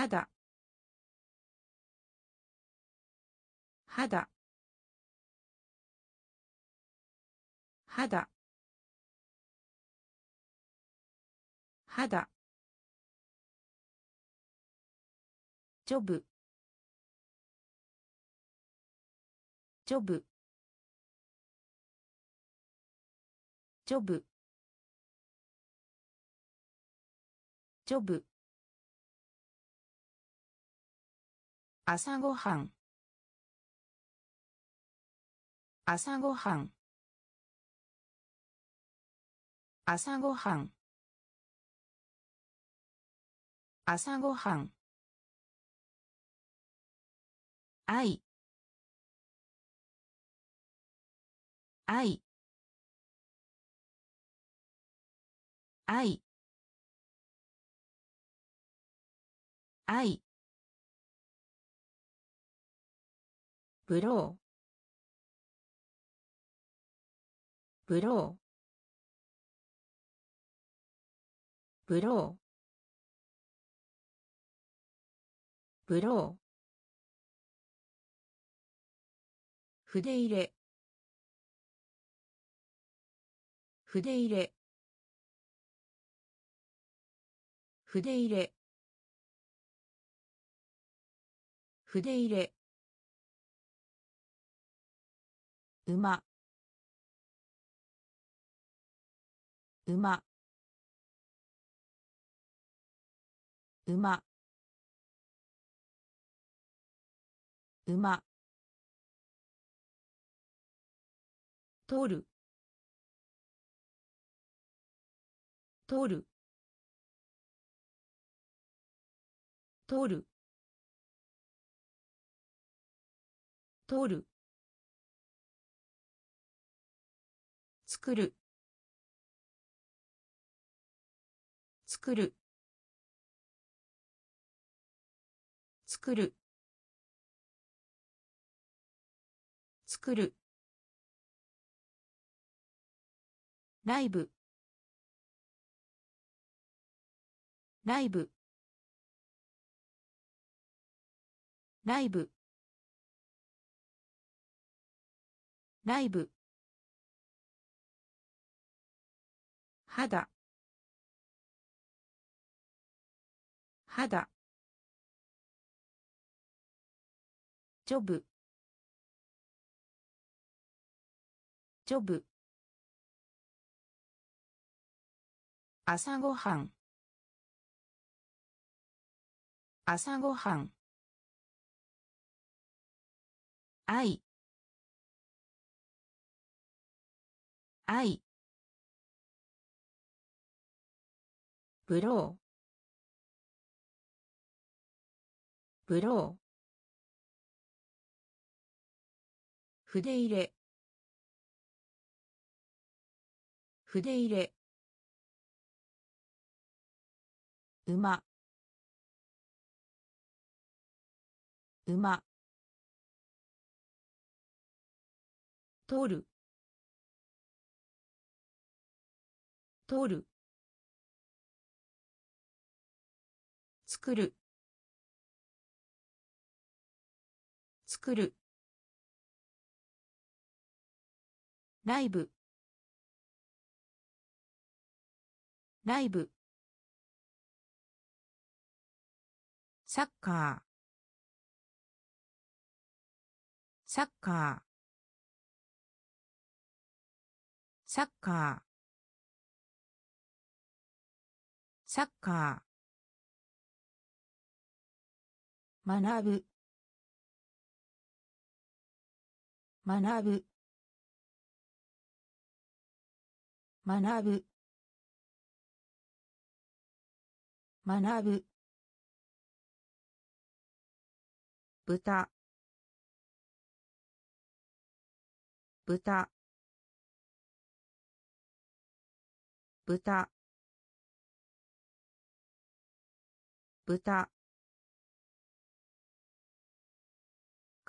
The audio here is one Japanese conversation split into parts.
肌。肌。肌。肌。ジョブ。ジョブ。ジョブ。ジョブ。朝ごはん。朝ごはん。朝ごはん。朝ごはん。愛。愛。愛。愛。ブロー。ブロー。ブロー。ブロー。筆入れ。筆入れ。筆入れ。筆入れ。馬。馬。馬。馬。取る。取る。取る。取る。作る。作る。作る。作る。ライブ。ライブ。ライブ。ライブ。肌。肌。ジョブ。ジョブ。朝ごはん。朝ごはん。愛。愛。ブロー。ブロー。筆入れ。筆入れ。馬。馬。取る。取る。作る。作る。ライブ。ライブ。サッカー。サッカー。サッカー。サッカー。学ぶ。学ぶ。学ぶ。学ぶ。豚。豚。豚。豚。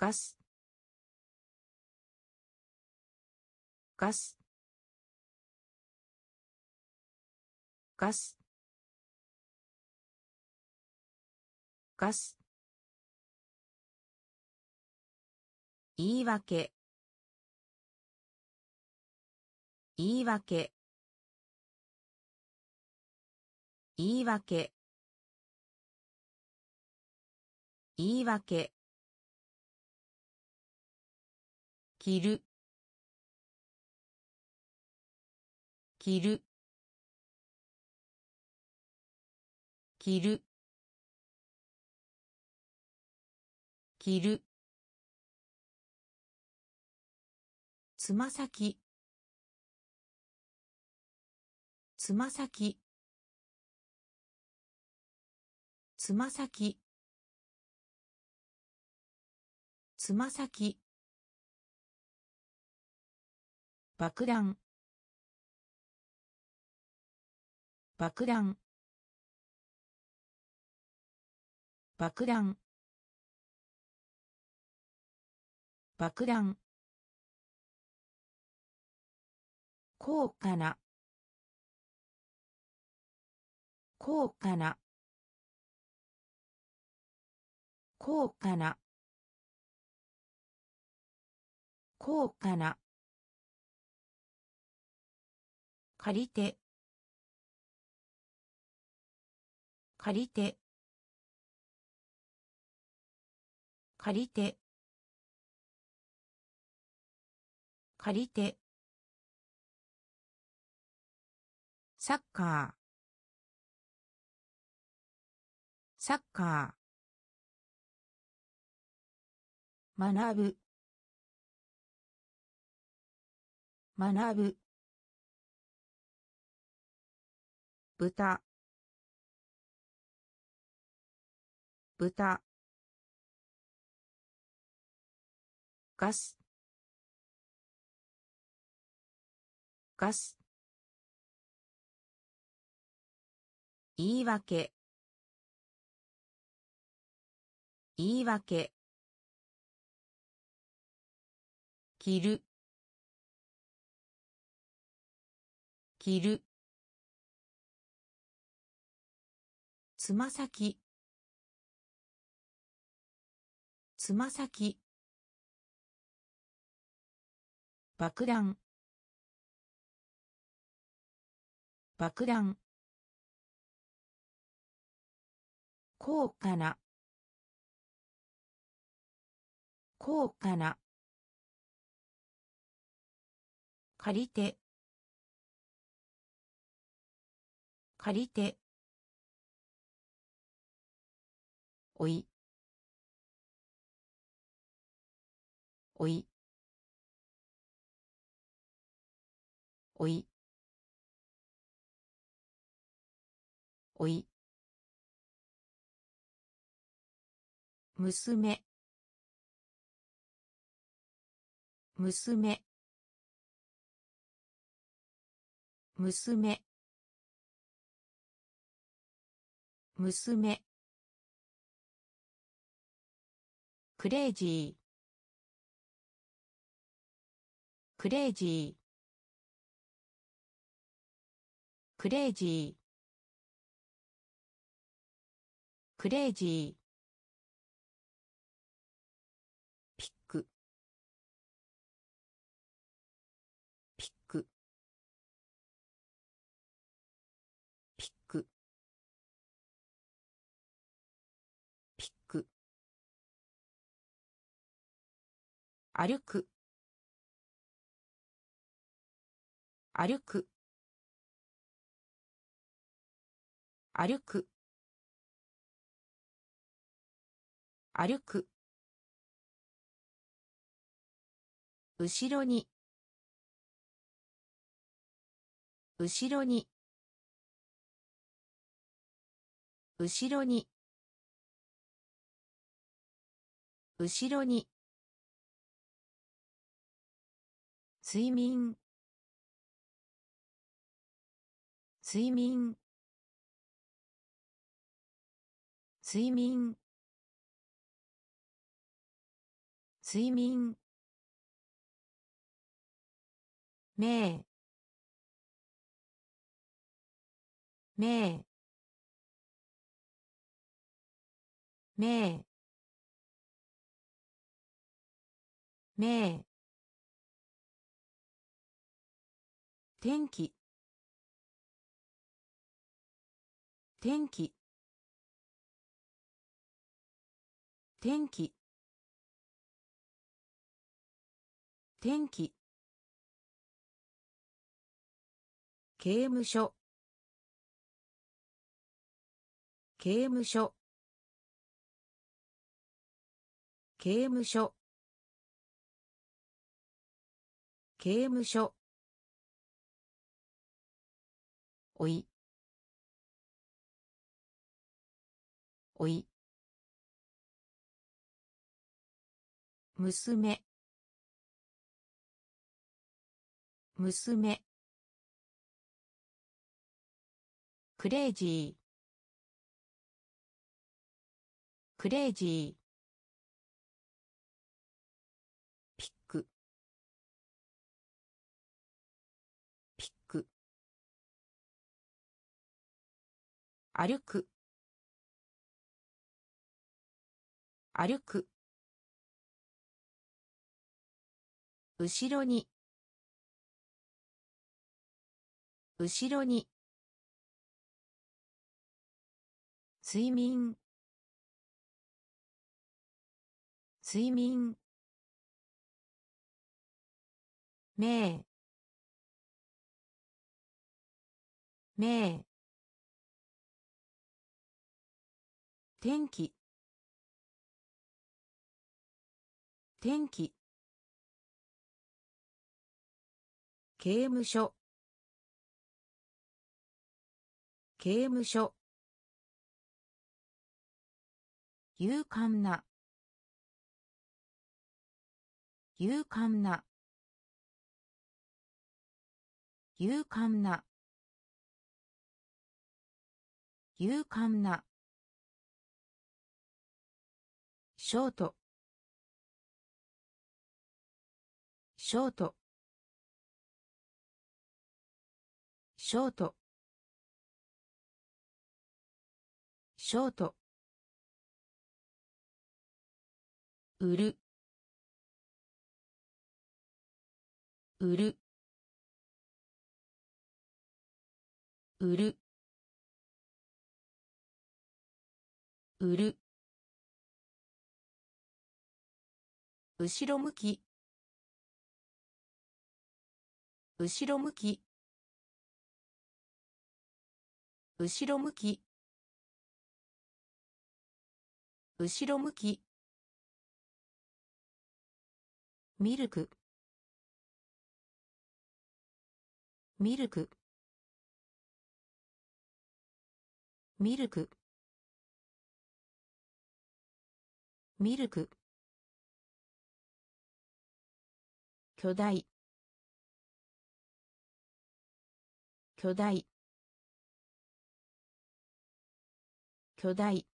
ガス。ガス。ガス。ガス。言い訳。言い訳。言い訳。言い訳。着る。着る。着る。着る。つま先。つま先。つま先。つま先。爆弾。爆弾。爆弾。爆弾。高価な。高価な。高価な。高価な。借りて。借りて。借りて。借りて。サッカー。サッカー。学ぶ。学ぶ。豚。豚。ガス。ガス。言い訳。言い訳。着る。着る。つま先。つま先。爆弾。爆弾。高価な。高価な。借りて。借りて。おい。おい。おい。おい。娘。娘。娘。娘。クレイジー。クレイジー。クレイジー。クレイジー。歩く。歩く。歩く。歩く。後ろに。後ろに。後ろに。後ろに睡眠。睡眠。睡眠。睡眠。めめ名名天気。天気。天気。天気。刑務所。刑務所。刑務所。刑務所。おい。おい。娘。娘。クレイジー。クレイジー。歩く。歩く。後ろに。後ろに。睡眠。睡眠。名名天気。天気。刑務所。刑務所。勇敢な。勇敢な。勇敢な。勇敢な。ショート。ショート。ショート。ショート。売る。売る。売る。売る後ろ向き。後ろ向き。後ろ向き。後ろ向き。ミルク。ミルク。ミルク。ミルク。巨大。巨大。巨大。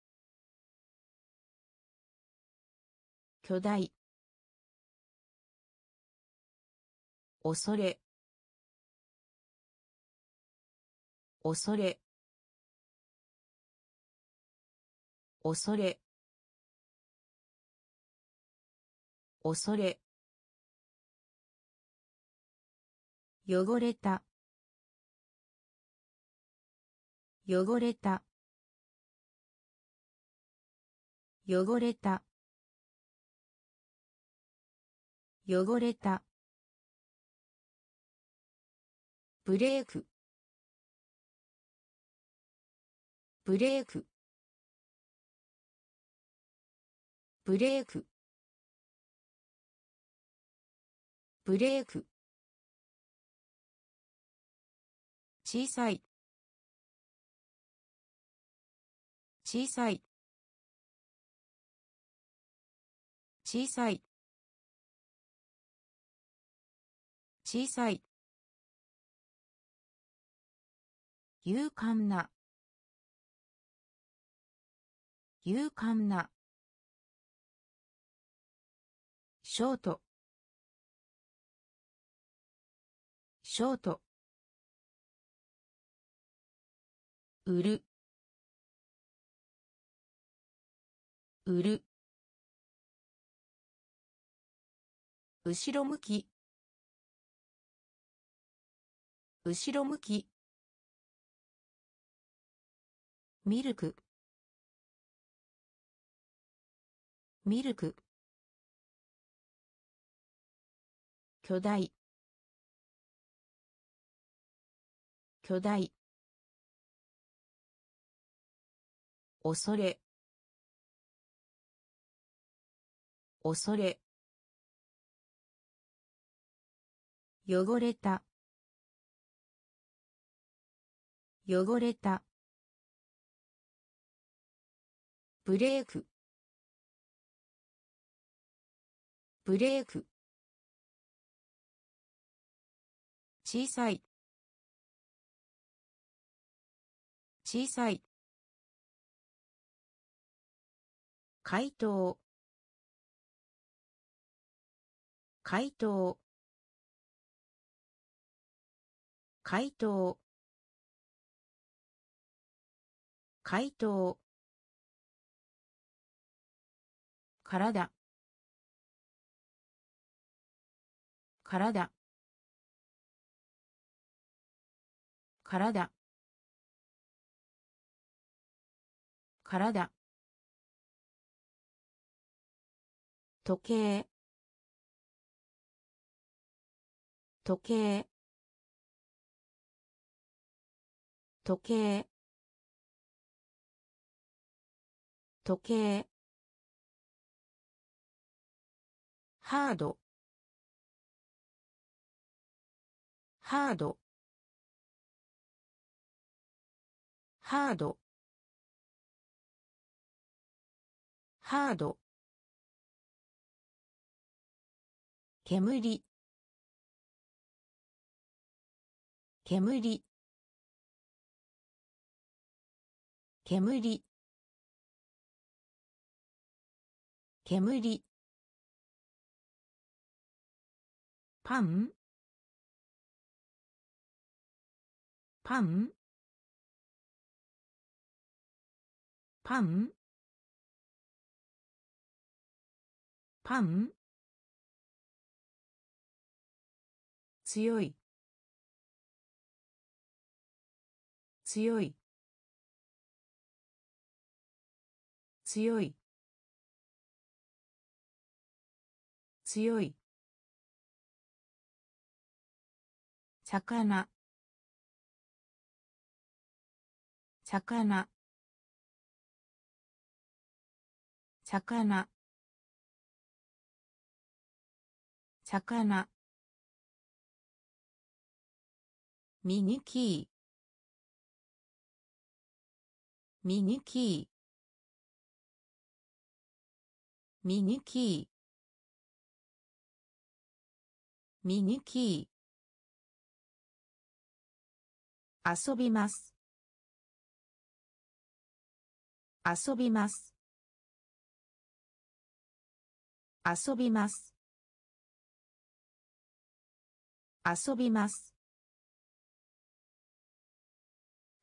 巨大。恐れ。恐れ。恐れ。恐れ。汚れた。汚れた。汚れた。汚れた。ブレーク。ブレーク。ブレーク。ブレーク。小さい。小さい。小さい。小さい。勇敢な。勇敢な。ショート。ショート。売る。売る。後ろ向き。後ろ向き。ミルク。ミルク。巨大。巨大。恐れ。恐れ。汚れた。汚れた。ブレーク。ブレーク。小さい。小さい。回答。回答。回答。回答。体。体。体。体。時計。時計。時計。時計。ハード。ハード。ハード。ハード。煙。煙。煙。煙。パン。パン。パン。パン。強い。強い。強い。強い。魚。魚。魚。魚。ミニキーミニキーミニキーミニキー遊びます遊びます遊びます遊びます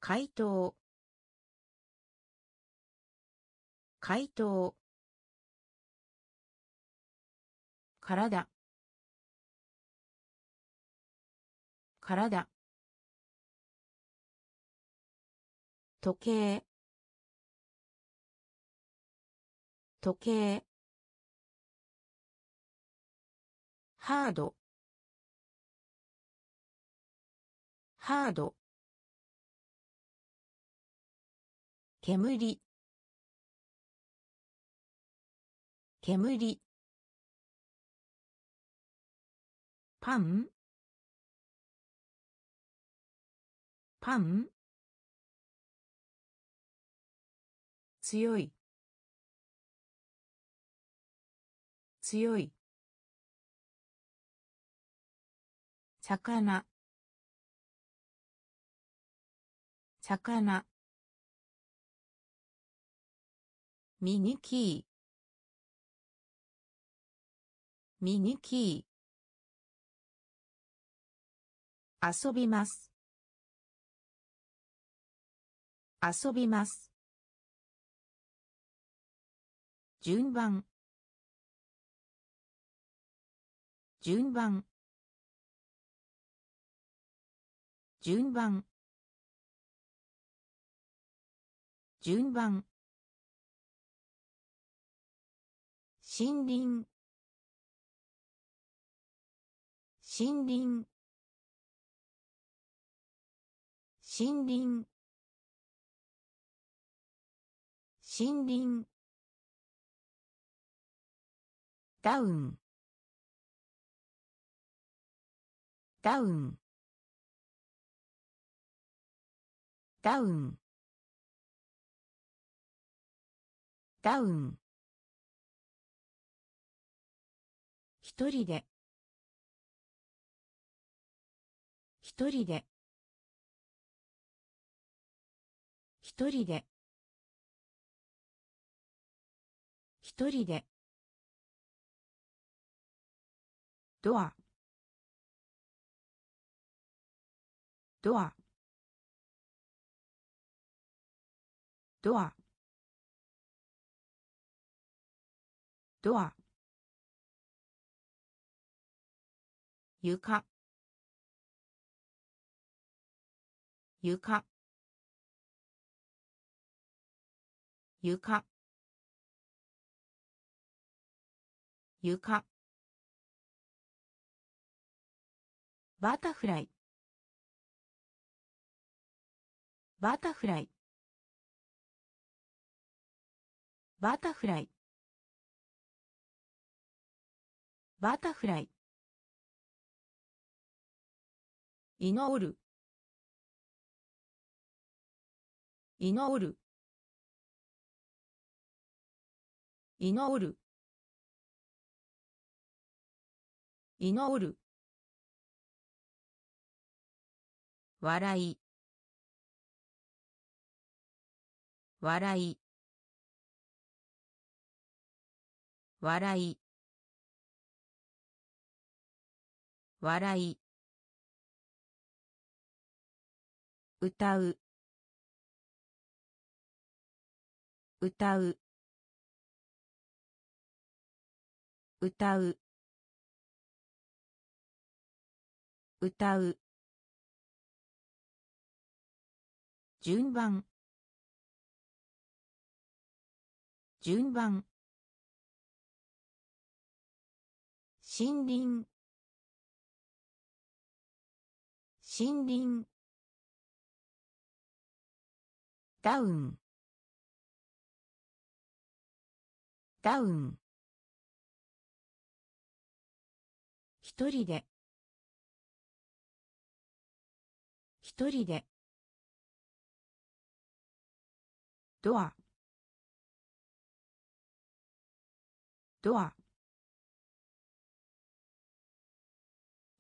回答。回答。体。体。時計。時計。ハード。ハード。煙。煙。パン。パン。強い。強い。魚。魚。ミニキーミニキー遊びます遊びます順番順番順番順番森林。森林。森林。森林。ダウン。ダウン。ダウン。ダウン。一人で。一人で。一人で。一人で。ドア。ドア。ドア。ドア。床。床。床。床。バタフライ。バタフライ。バタフライ。バタフライ。祈る。祈る。祈る。祈る。笑い。笑い。笑い。笑い。歌う。歌う。歌う。歌う。順番。順番。森林。森林。ダウン。ダウン。一人で。一人で。ドア。ドア。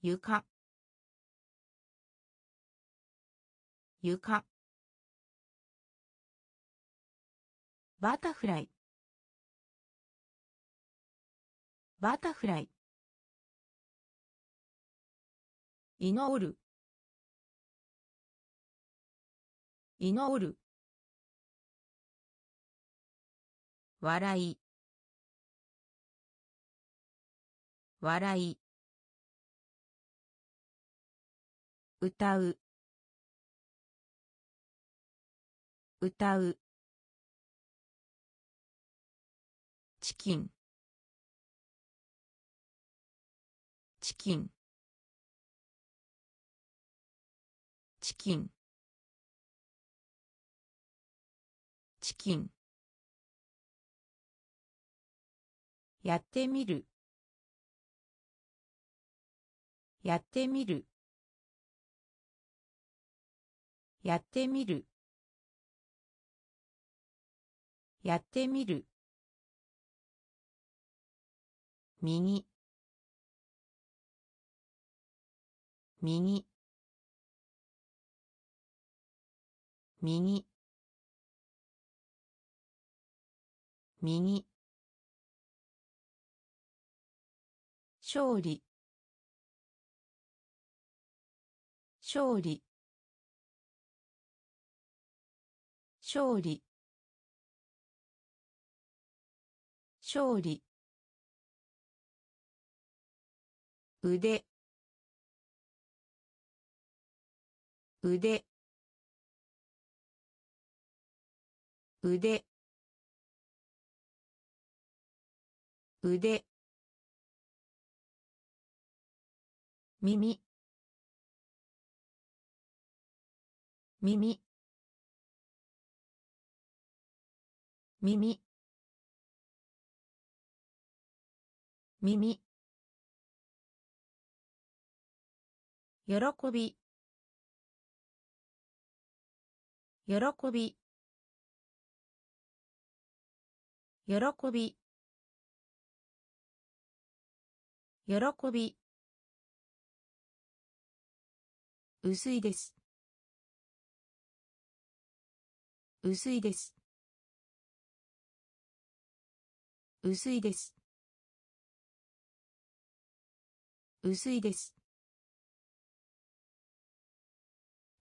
床。床。バタフライバタフライ祈る。祈る。笑い。笑い。歌う。歌う。チキン。チキン。チキン。チキン。やってみる。やってみる。やってみる。やってみる。右。右。右。右。勝利。勝利。勝利。勝利。腕。腕。腕。腕。耳。耳。耳。耳。喜び。喜び。喜び。喜び薄いです。薄いです。薄いです。薄いです。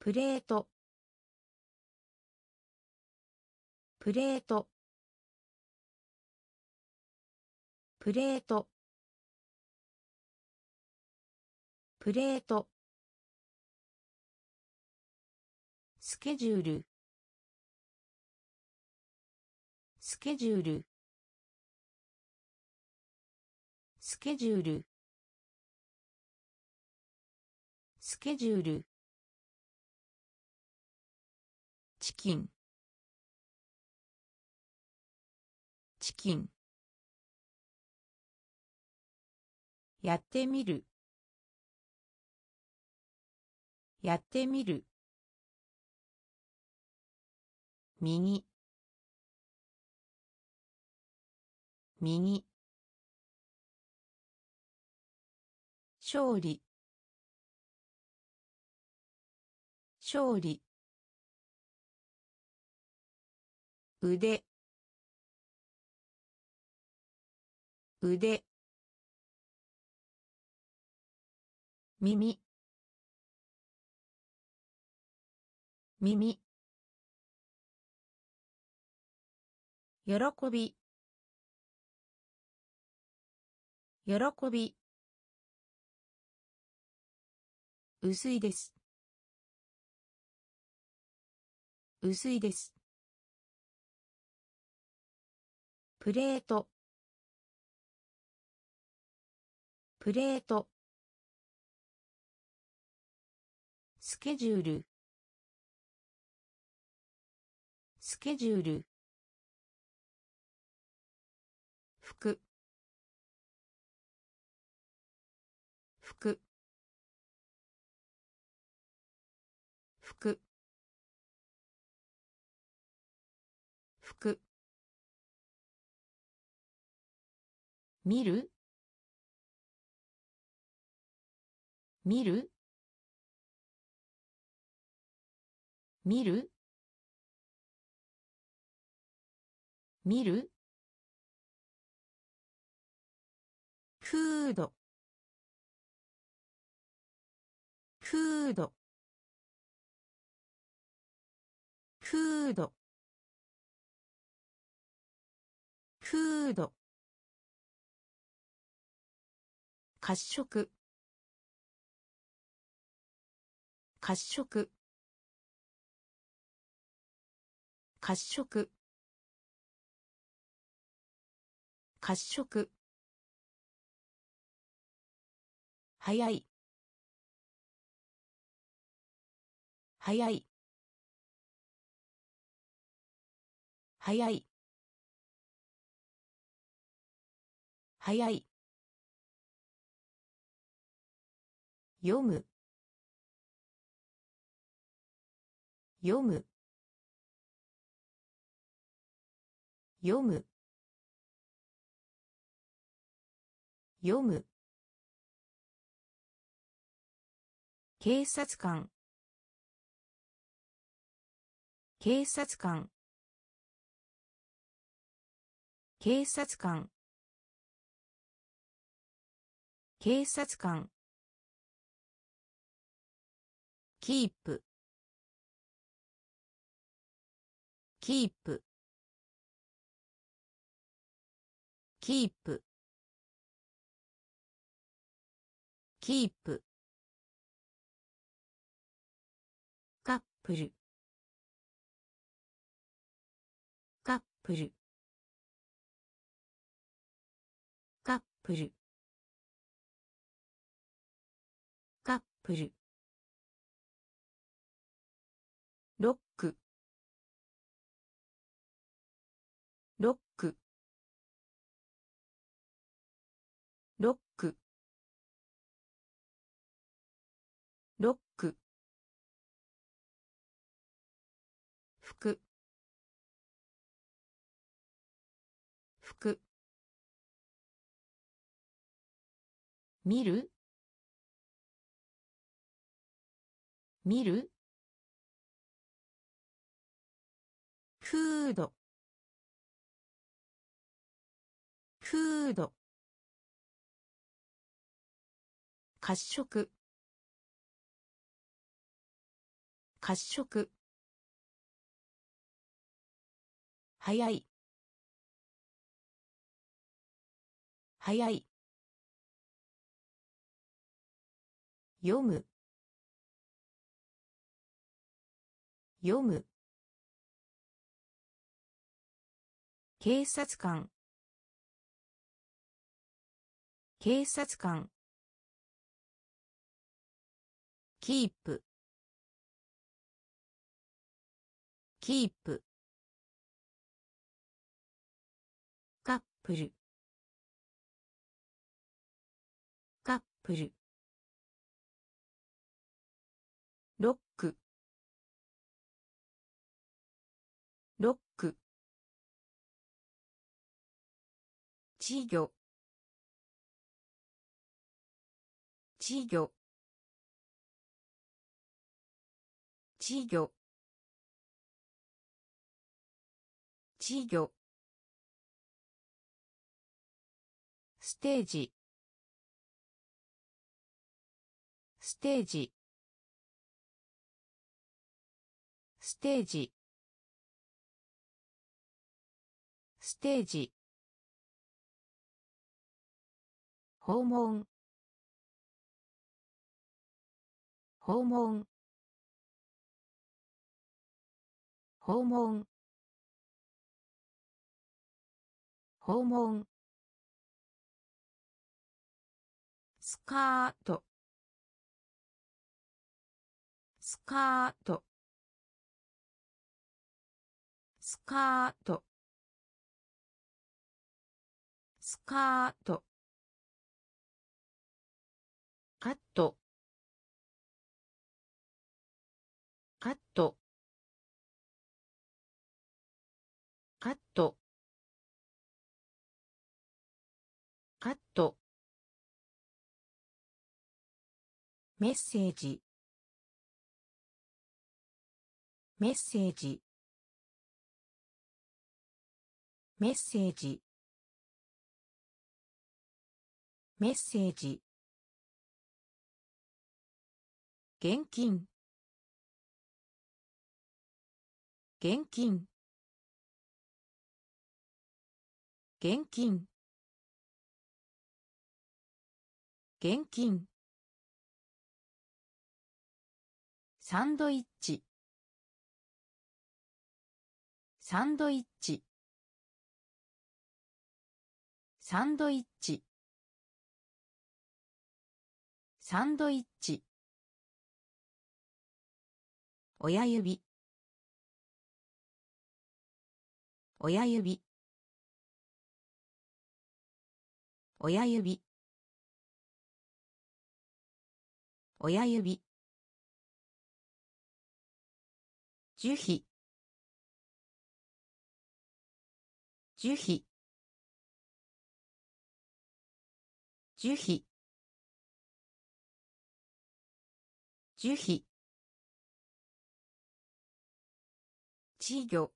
プレート。プレート。プレート。プレート。スケジュール。スケジュール。スケジュール。スケジュール。チキン。チキン。やってみる。やってみる。右。右。勝利。勝利。腕。腕。耳。耳。喜び。喜び。薄いです。薄いです。プレート。プレート。スケジュール。スケジュール。見る？見る？見る？見る？フード。フード。フード。フード。褐色。褐色。褐色。褐色。早い。早い。早い。早い。読む。読む。読む。読む。警察官。警察官。警察官。警察官。キープ。キープ。キープ。キープ。カップル。カップル。カップル。カップル。見る？見る？フード。フード。褐色。褐色。早い。早い読む。読む。警察官。警察官。キープ。キープ。カップル。カップル。稚魚。稚魚。稚魚。稚魚。ステージ。ステージ。ステージ。ステージ。訪問。訪問。訪問。訪問。スカート。スカート。スカート。スカート。カット。カット。カット。カット。メッセージ。メッセージ。メッセージ。メッセージ。現金。現金。現金。現金。サンドイッチ。サンドイッチ。サンドイッチ。サンドイッチ。親指。親指。親指。親指。樹皮。樹皮。樹皮。樹皮。稚魚。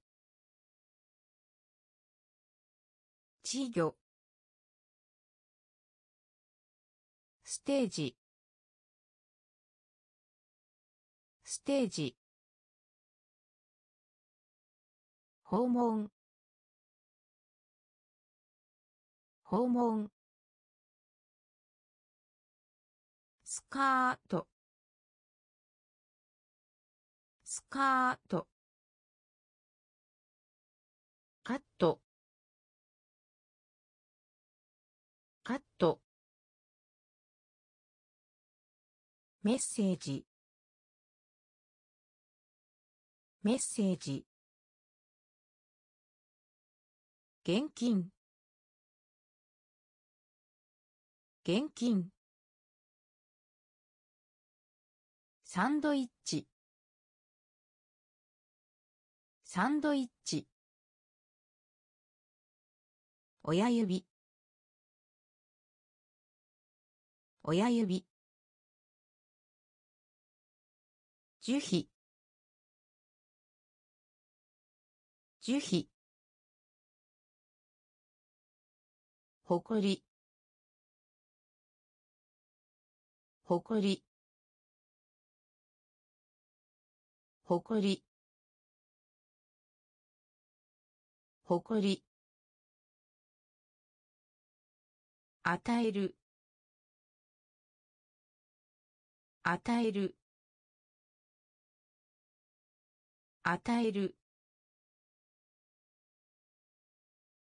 稚魚。ステージ。ステージ。訪問。訪問。スカート。スカート。カット。カット。メッセージ。メッセージ。現金。現金。サンドイッチ。サンドイッチ。親指。親指。樹皮。樹皮。ほこり。ほこり。ほこり。ほこり。与える。与える。与える。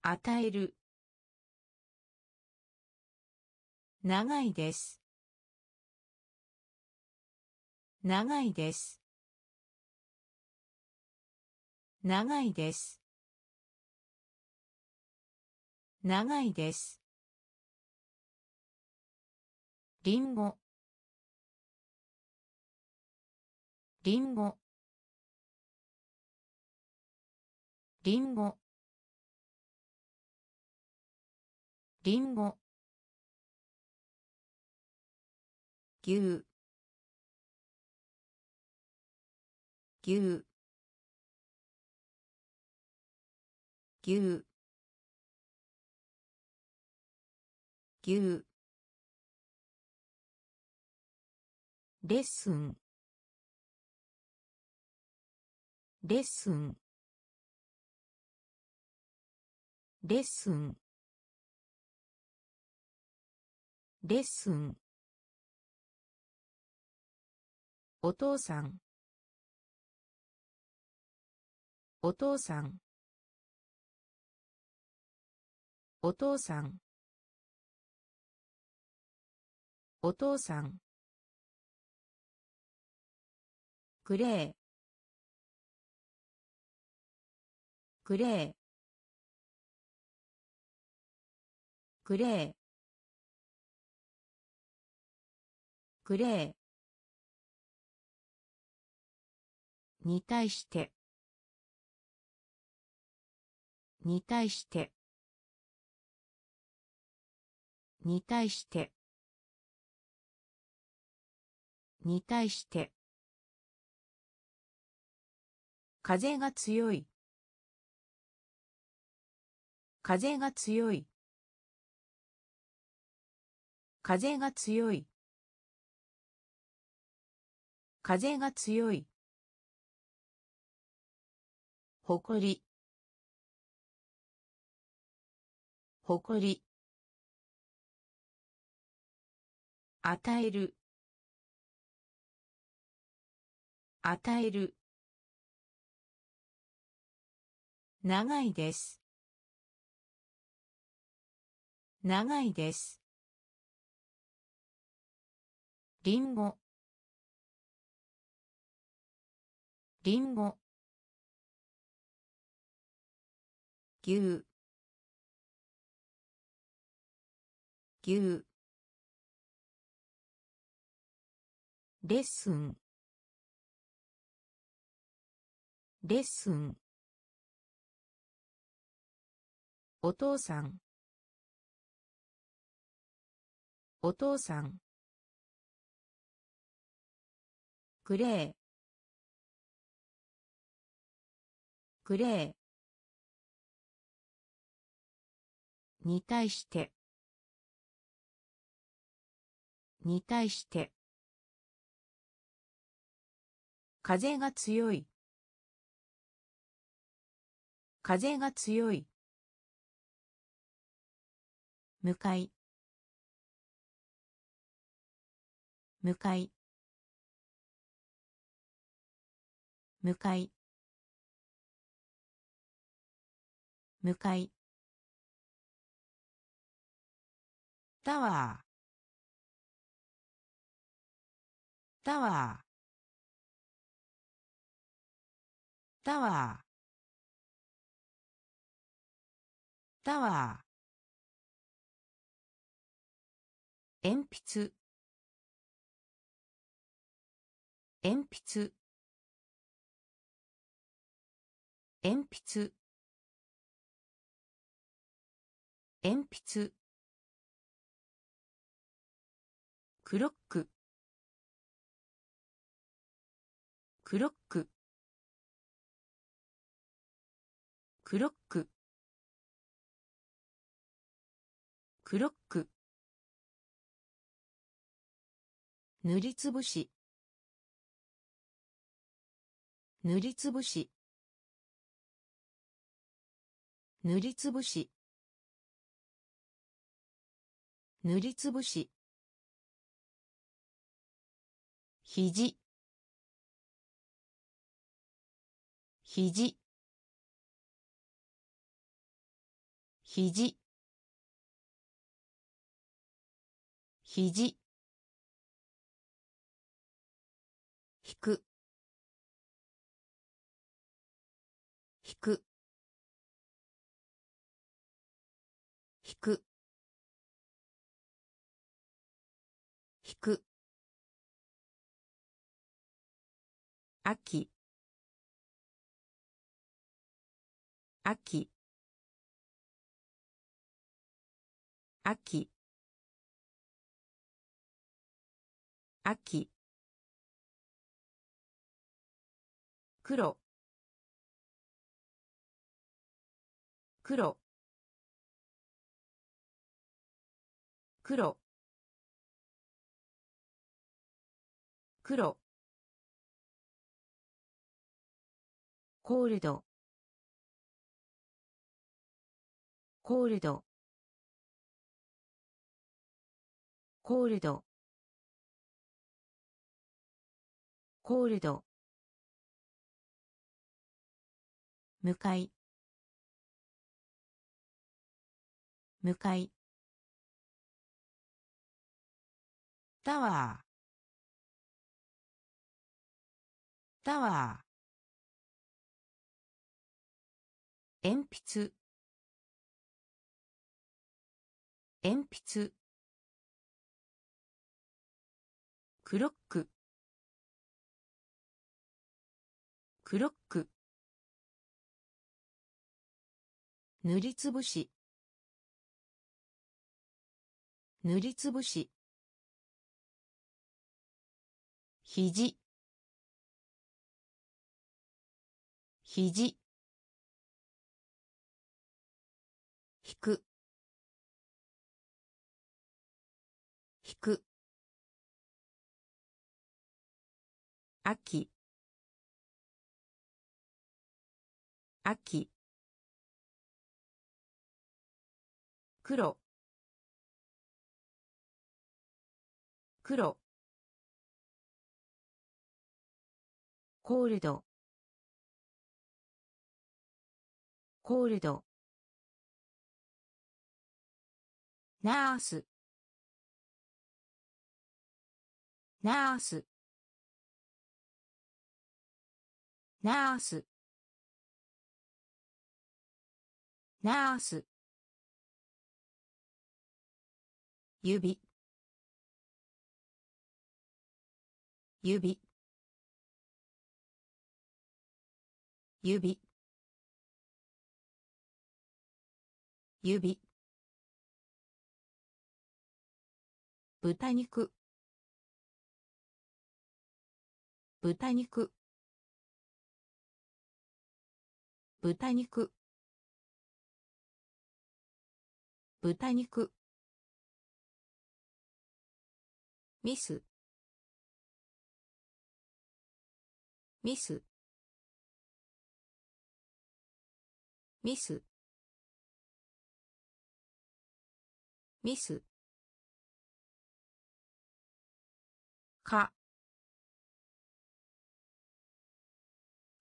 与える。長いです。長いです。長いです。長いです。りんごりんごりんごりんご牛。牛。牛。牛。レッスン。レッスン。レッスン。レッスン。お父さん。お父さん。お父さん。お父さん。グレーグレーグレーグレーに対して。に対して。に対して。に対して。風が強い。風が強い。風が強い。風が強い。ほこり。ほこり。与える。与える。長いです。長いです。りんごりんご牛。牛。レッスン。レッスン。お父さん。お父さん。グレー。グレー。に対して。に対して。風が強い。風が強い。向かい。向かい。向かい。向かい。タワー。タワー。タワー。タワー。鉛筆。鉛筆。鉛筆。鉛筆。クロック。クロック。クロック。クロック。塗りつぶし。塗りつぶし。塗りつぶし。塗りつぶし。ひじひじひじひじ秋。秋。秋。秋。黒。黒。黒。黒。コールド。コールド。コールド。コールド。向かい。向かい。タワー。タワ鉛筆。鉛筆。クロック。クロック。塗りつぶし。塗りつぶし。ひじひじ秋。秋。黒。黒。コールド。コールド。ナース。ナース。ナースナース指。指。指。指。豚肉。豚肉。豚肉。豚肉。ミス。ミス。ミス。ミス。か。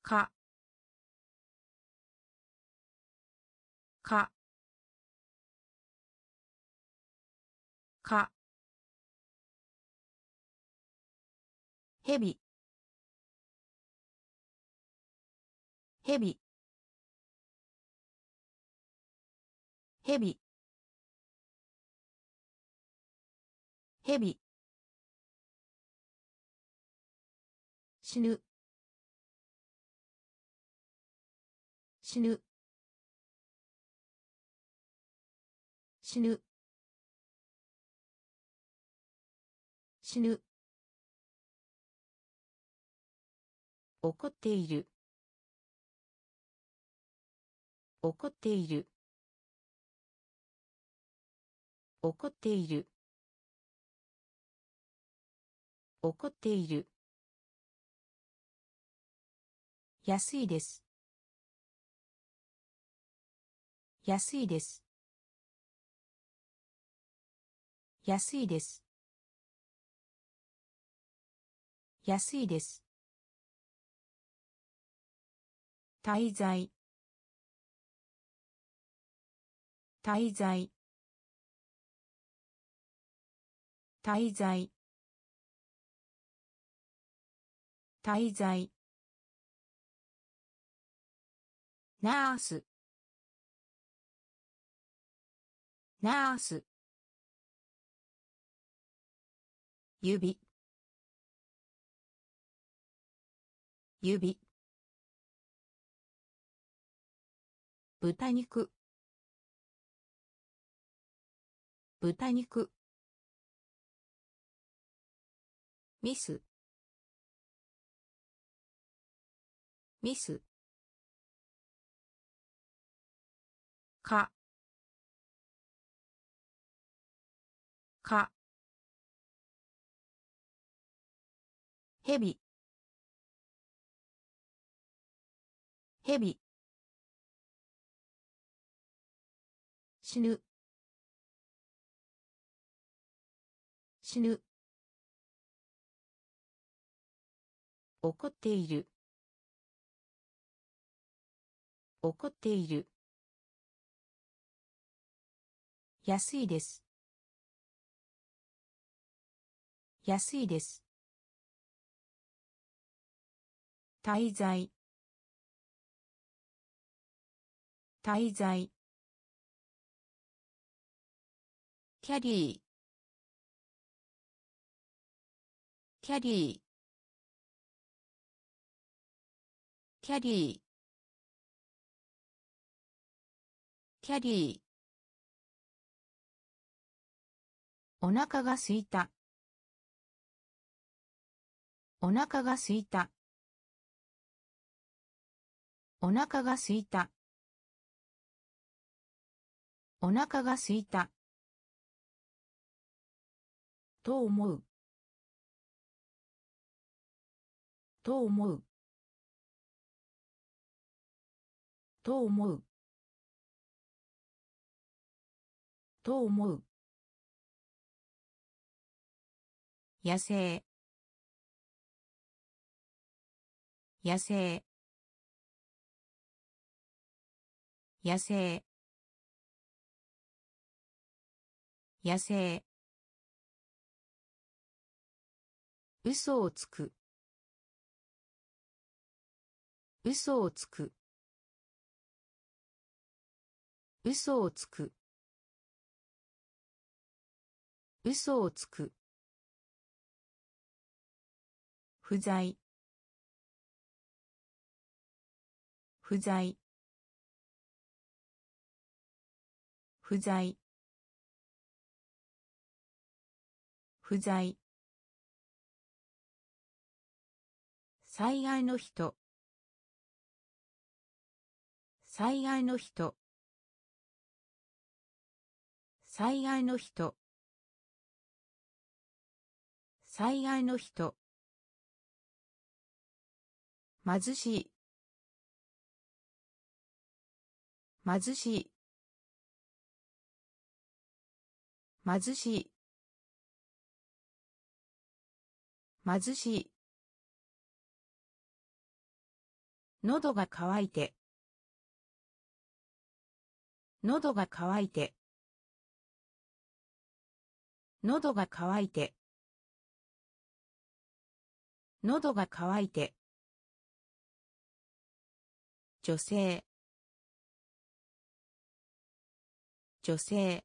か。か。か。ヘビヘビヘビヘビ死ぬ。死ぬ。死ぬ。死ぬ。怒っている。怒っている。怒っている。怒っている。安いです。安いです。安いです。安いです。滞在。滞在。滞在。滞在。ナース。ナース。指。指。豚肉。豚肉。ミス。ミス。か。か。ヘビヘビ死ぬ。死ぬ。怒っている。怒っている。安いです。安いです。滞在。滞在。キャリーキャリーキャリーキャリーお腹がすいた。お腹がすいたお腹がすいた。お腹がすいた。と思う。と思う。と思う。と思う。野生。野生。野生。野生。嘘をつく。嘘をつく。嘘をつく。嘘をつく。不在。不在。不在。不在。災害の人。災害の人。災害の人。災害の人。貧しい。貧しい。貧しい。貧しい。喉が渇いて。喉が渇いて。喉が渇いて。喉が渇いて。女性。女性。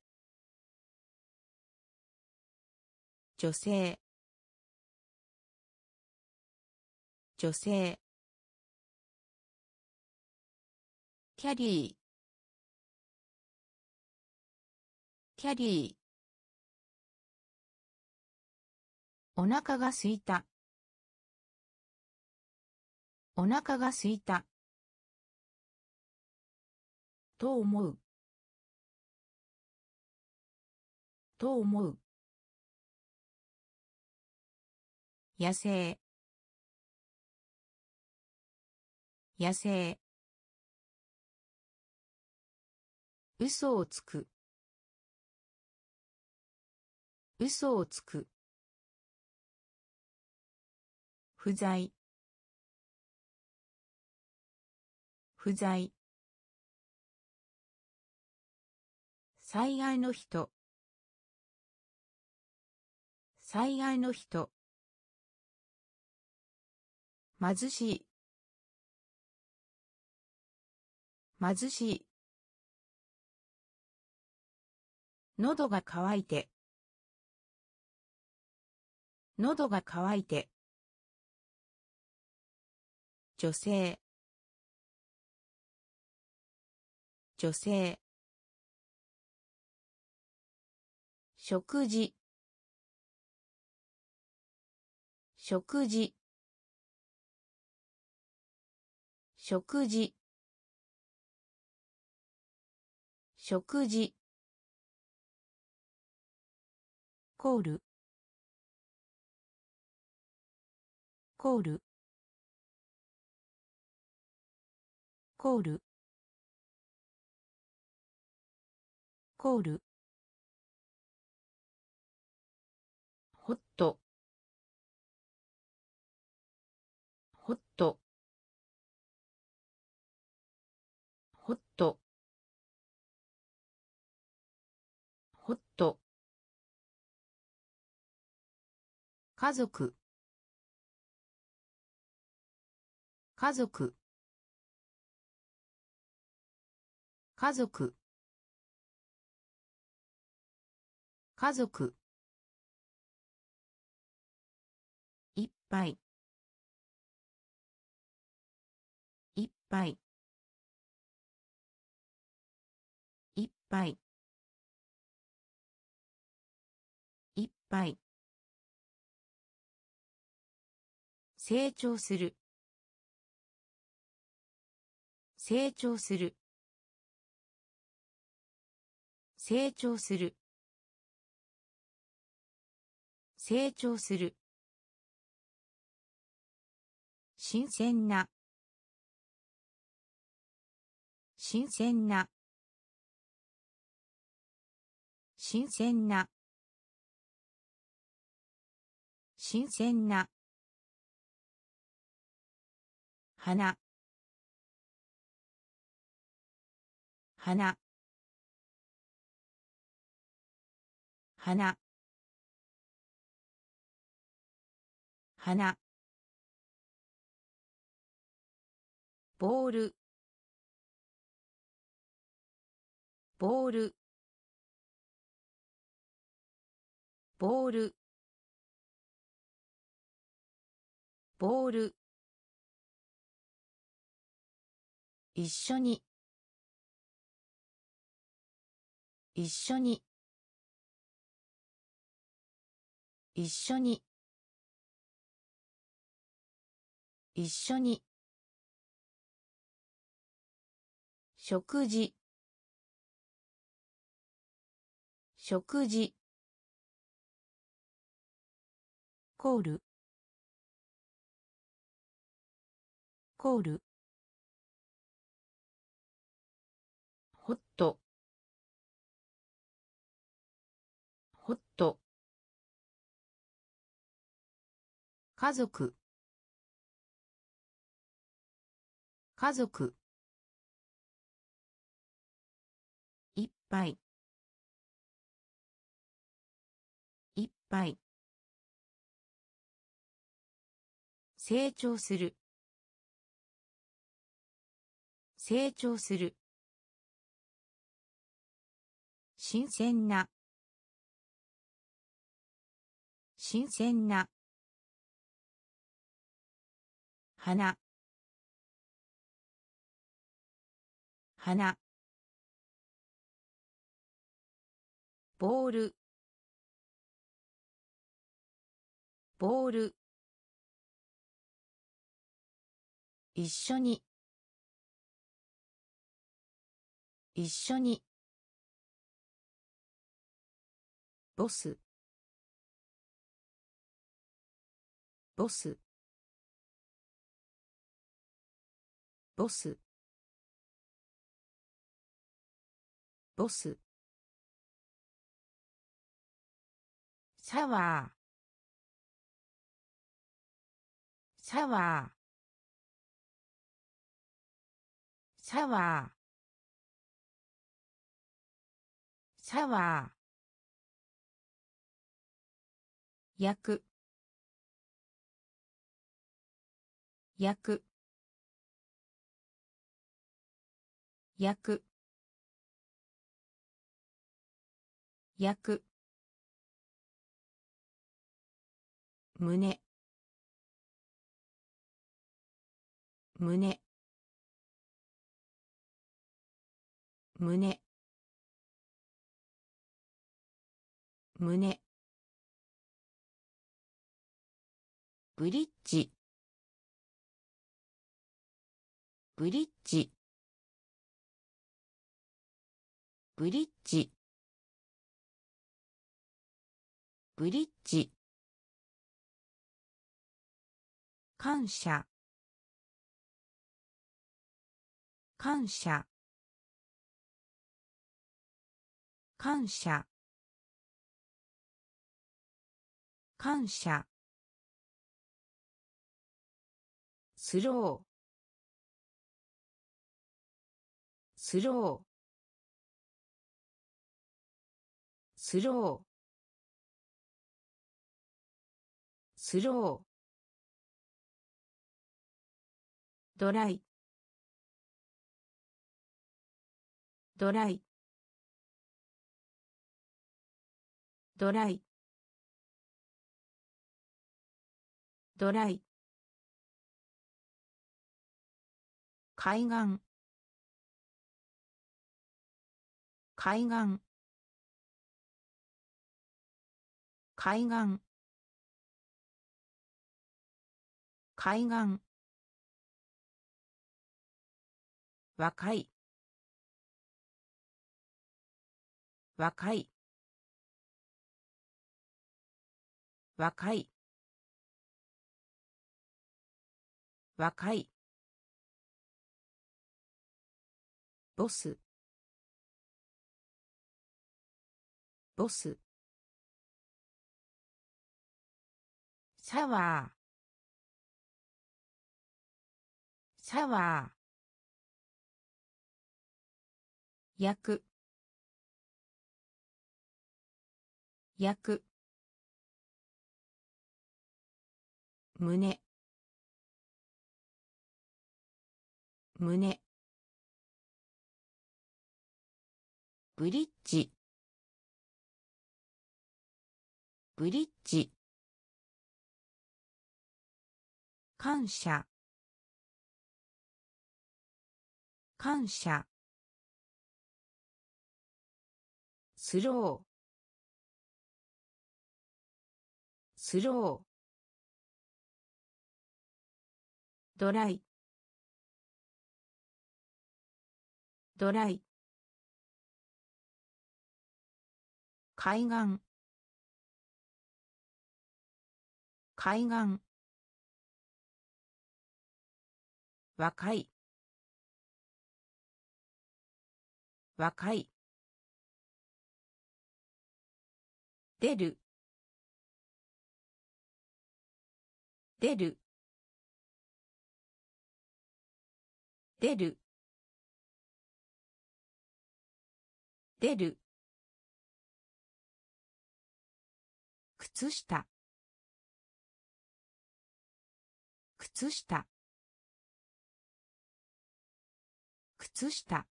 女性。女性。キャリー。キャリー。お腹がすいた。お腹がすいた。と思う。と思う。野生。野生。嘘をつく。嘘をつく。不在。不在。災害の人。災害の人。貧しい。貧しい。喉が渇いて。喉が渇いて。女性。女性。食事。食事。食事。食事。コール。コール。コール。コール。家族。家族。家族。家族。いっぱいいっぱいいっぱいいっぱい成長する。成長する。成長する。成長する。新鮮な。新鮮な。新鮮な。新鮮な。花。花。花。花。ボール。ボール。ボール。ボール。一緒に。一緒に。一緒に。一緒に。食事。食事。コール。コール。家族。家族。いっぱいいっぱい成長する。成長する。新鮮な。新鮮な。花。花。ボール。ボール。一緒に。一緒に。ボス。ボス。ボス。ボス。シャワー。シャワー。シャワー。シャワー。焼く。焼く。焼く焼く胸。胸。胸。胸。ブリッジ。ブリッジ。ブリッジ。ブリッジ。感謝。感謝。感謝。感謝。スロー。スロー。スロー。スロー。ドライ。ドライ。ドライ。ドライ。海岸。海岸。海岸。海岸。若い。若い。若い。若い。ボス。ボス。シャワー。シャワー。焼く。焼く。胸。胸。ブリッジ。ブリッジ。感謝。感謝。スロー。スロー。ドライ。ドライ。海岸。海岸。若い。若い。出る。出る。出る。出る。靴下。靴下。靴下。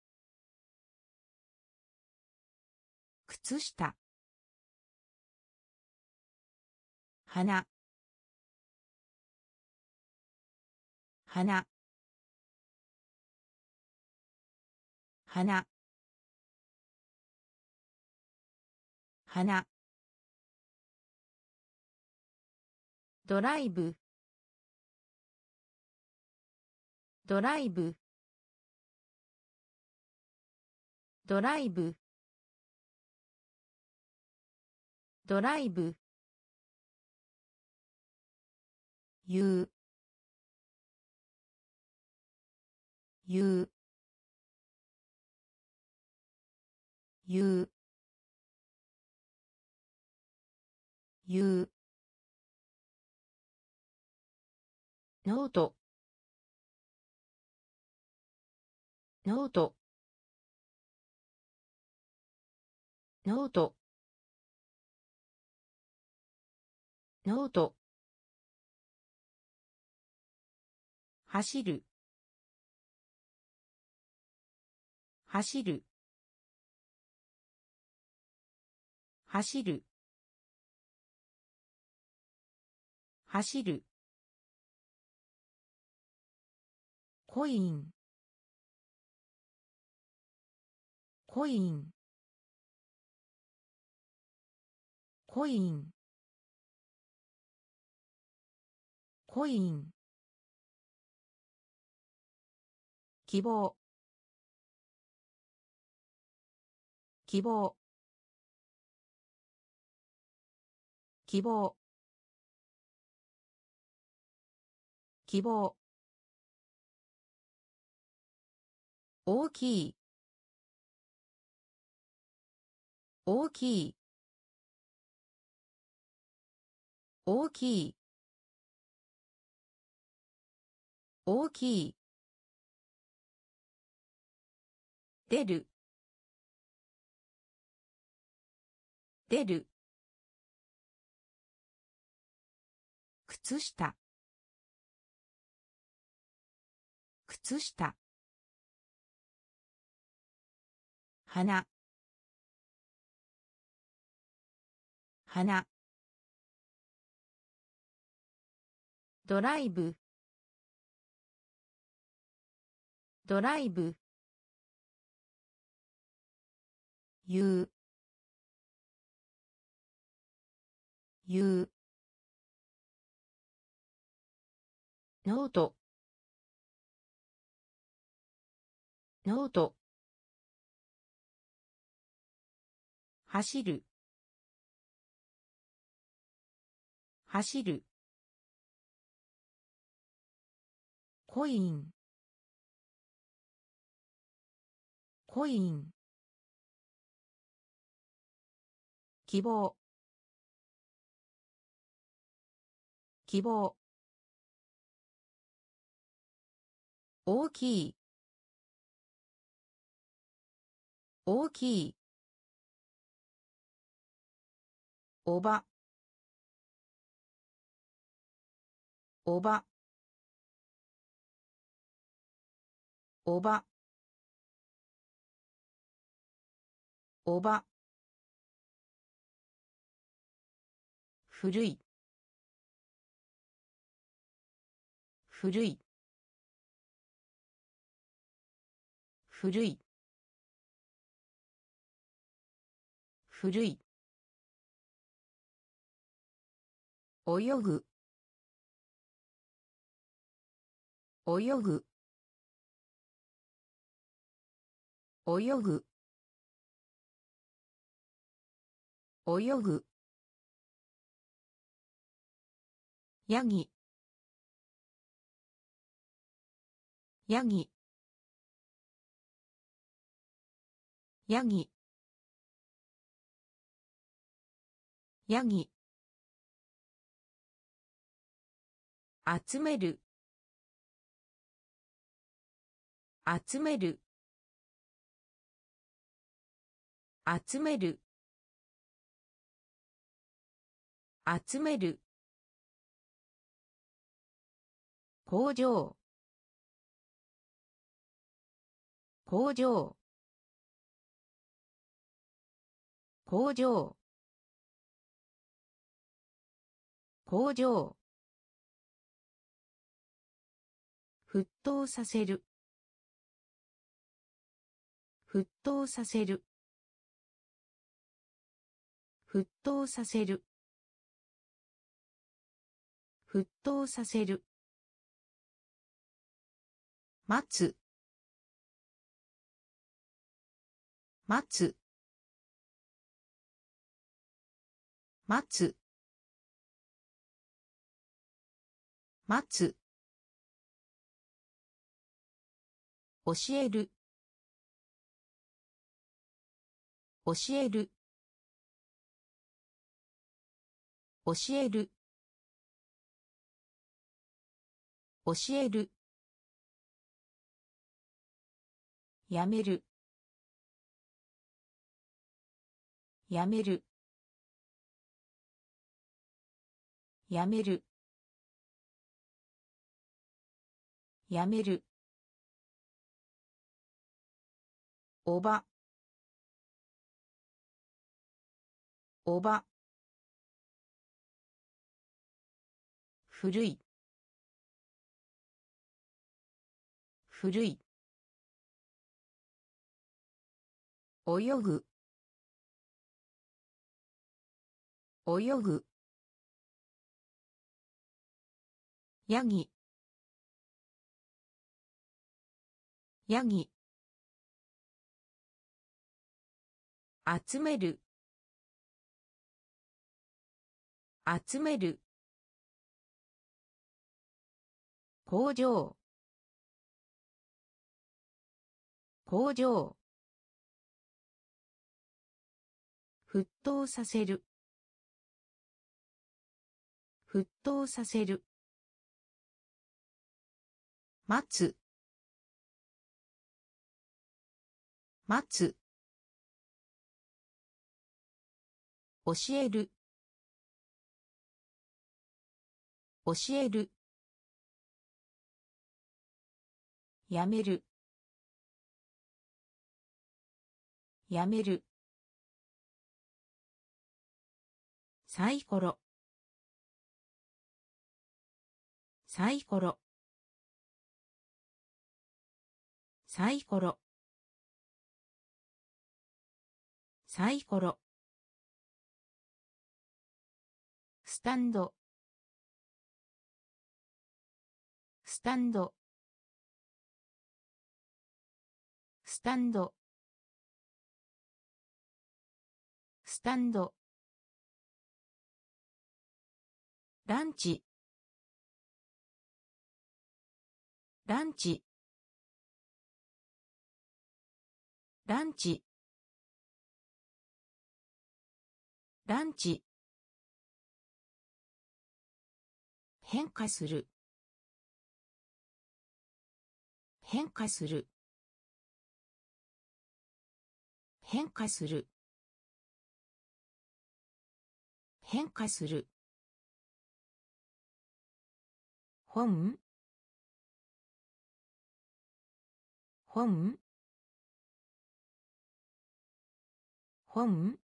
靴下。花花花花ドライブ。ドライブ。ドライブ。ドライブ。言う。言う。言う。言う。ノート。ノート。ノート。ノート。走る。走る。走る。走る。コイン。コイン。コイン。コイン。希望。希望。希望。希望。大きい。大きい。大きい。大きい。出る。出る。靴下。靴下。花花ドライブ。ドライブ。言う。言う。ノート。ノート。走る。走る。コイン。コイン。希望。希望。大きい。大きい。おば。おば。おば。おば。古い。古い。古い。古い。泳ぐ。泳ぐ。泳ぐ。泳ぐ。ヤギ。ヤギ。ヤギ。ヤギ。集める。集める。集める。集める。工場。工場。工場。工場。沸騰させる。沸騰させる。沸騰させる。沸騰させる。待つ。待つ。待つ。待つ。教える。教える。教える。教える。やめる。やめる。やめる。やめる。おば。おば。古い。古い。泳ぐ。泳ぐ。ヤギ。ヤギ。集める。集める。工場。工場。沸騰させる。沸騰させる。待つ。待つ。教える。教える。やめる。やめる。サイコロ。サイコロ。サイコロ。サイコロ。スタンド。スタンド。スタンド。スタンド。ランチ。ランチ。ランチ。ランチ。変化する。変化する。変化する。変化する。本。本。本。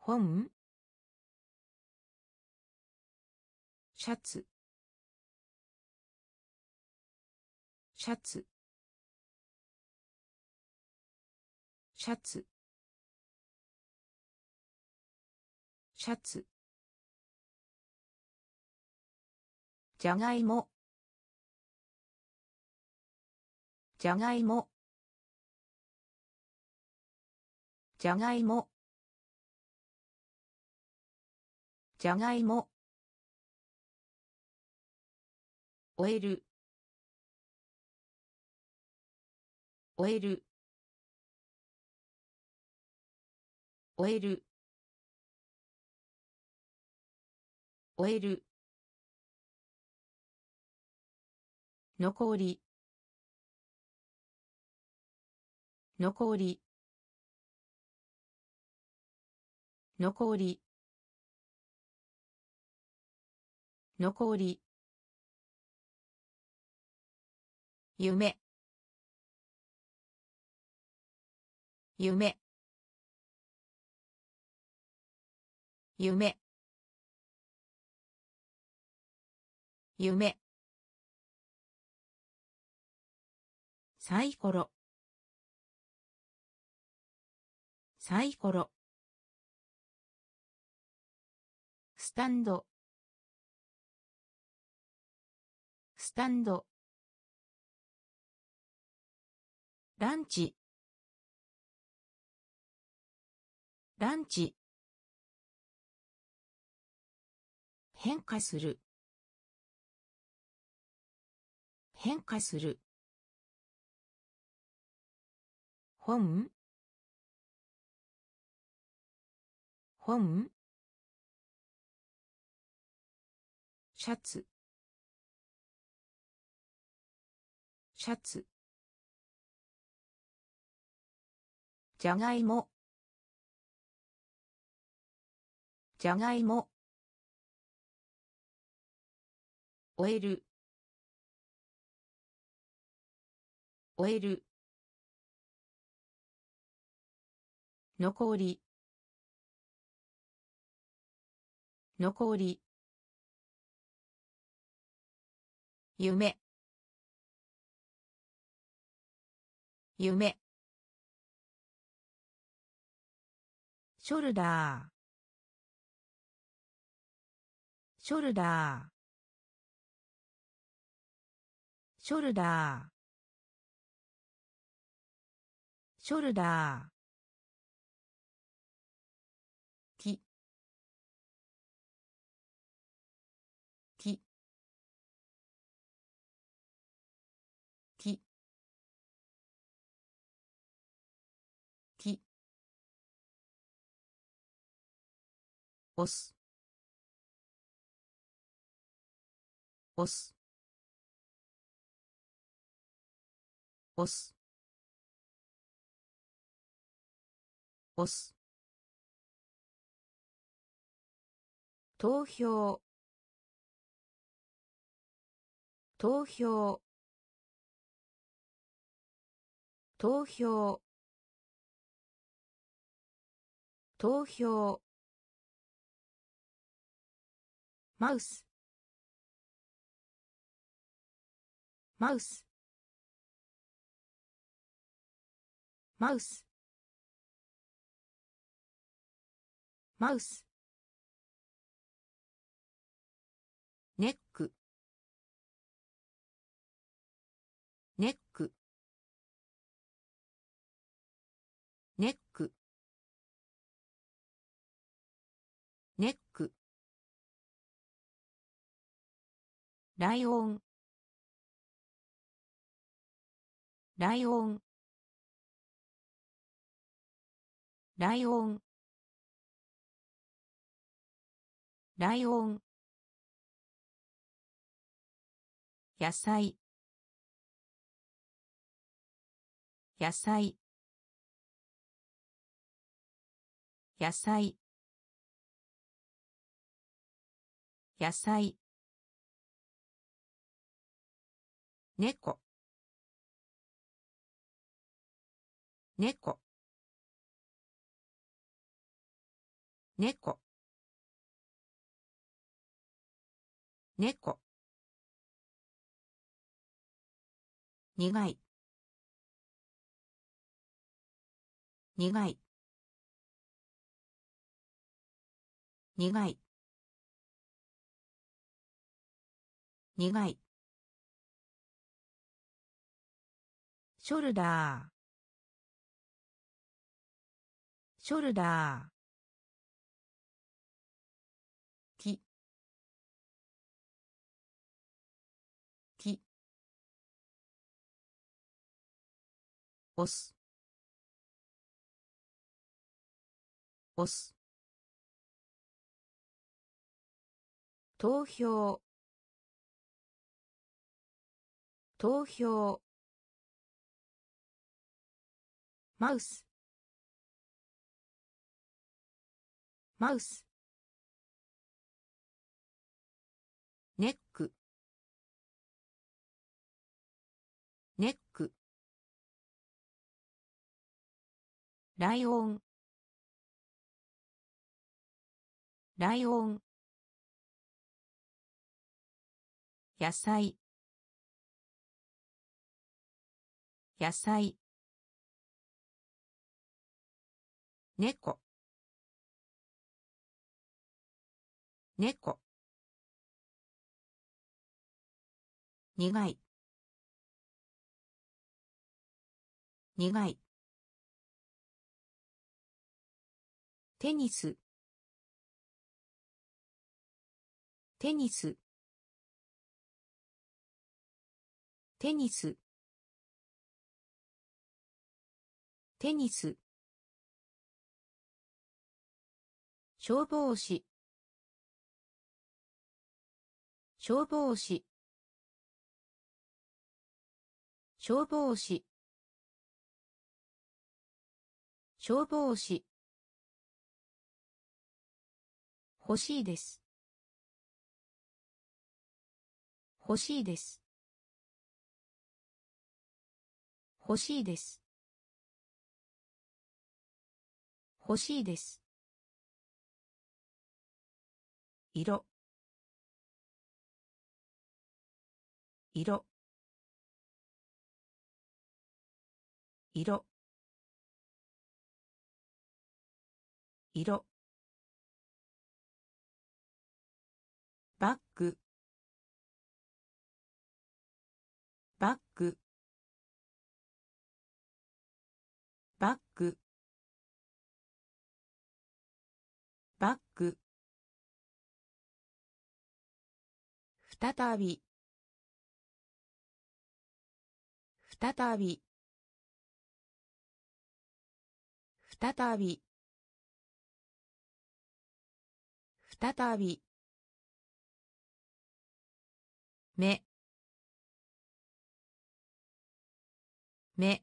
本。シャツ。シャツ。シャツ。シャツ。じゃがいも。じゃがいも。じゃがいも。じゃがいも。終える。終える。終える。終える。残り。残り。残り。残り。夢。夢。夢。夢。サイコロ。サイコロ。スタンド。スタンド。ランチ。ランチ。変化する。変化する。本。本。シャツ。シャツ。じゃがいも。じゃがいも。終える。終える。残り。残り。夢。夢。ショルダー。ショルダー。ショルダー。ショルダー。押す。押す。押す。押す。投票。投票。投票。投票。マウス。マウス。マウスマウスネックネックネックネックライオンライオンライオン。ライオン。野菜。野菜。野菜。野菜。猫。猫。猫。猫。苦い。苦い。苦い。苦い。ショルダー。ショルダー。押す。押す。投票。投票。マウス。マウス。ライオン。ライオン。野菜。野菜。猫。猫。苦い。苦い。テニス。テニス。テニス。テニス。消防士。消防士。消防士。消防士。欲しいです。欲しいです。欲しいです。欲しいです。色。色。色。色。バッグ。バッグ。バッグ。バッグ。再び。再び。再び。再び。目。目。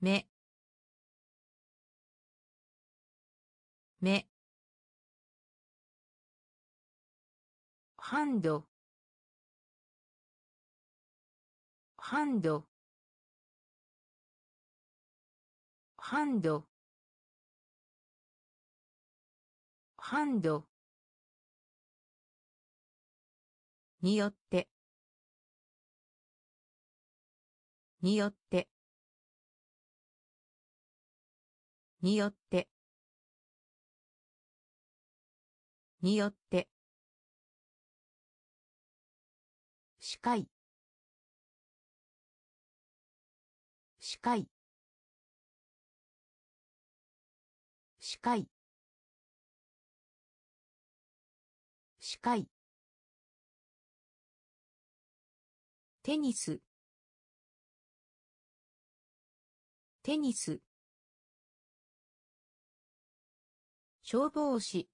目。目。ハンド。ハンド。ハンド。ハンド。によって。によって。によって。によって。視界視界視界視界テニス。テニス。消防士。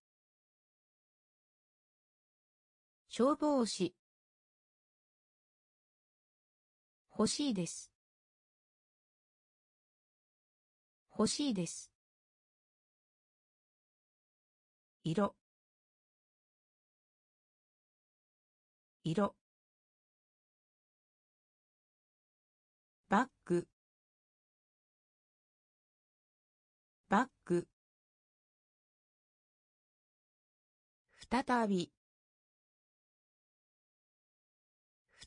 消防士。欲しいです。欲しいです。色。色。バッグ。バッグ。再び。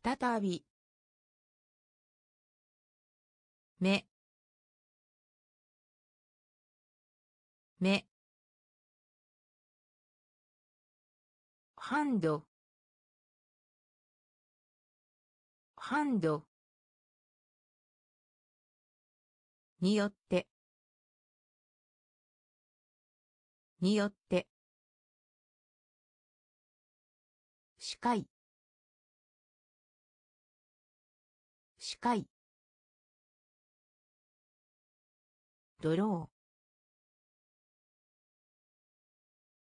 再び。目。目。ハンド。ハンド。によって。によって。視界視界ドロー。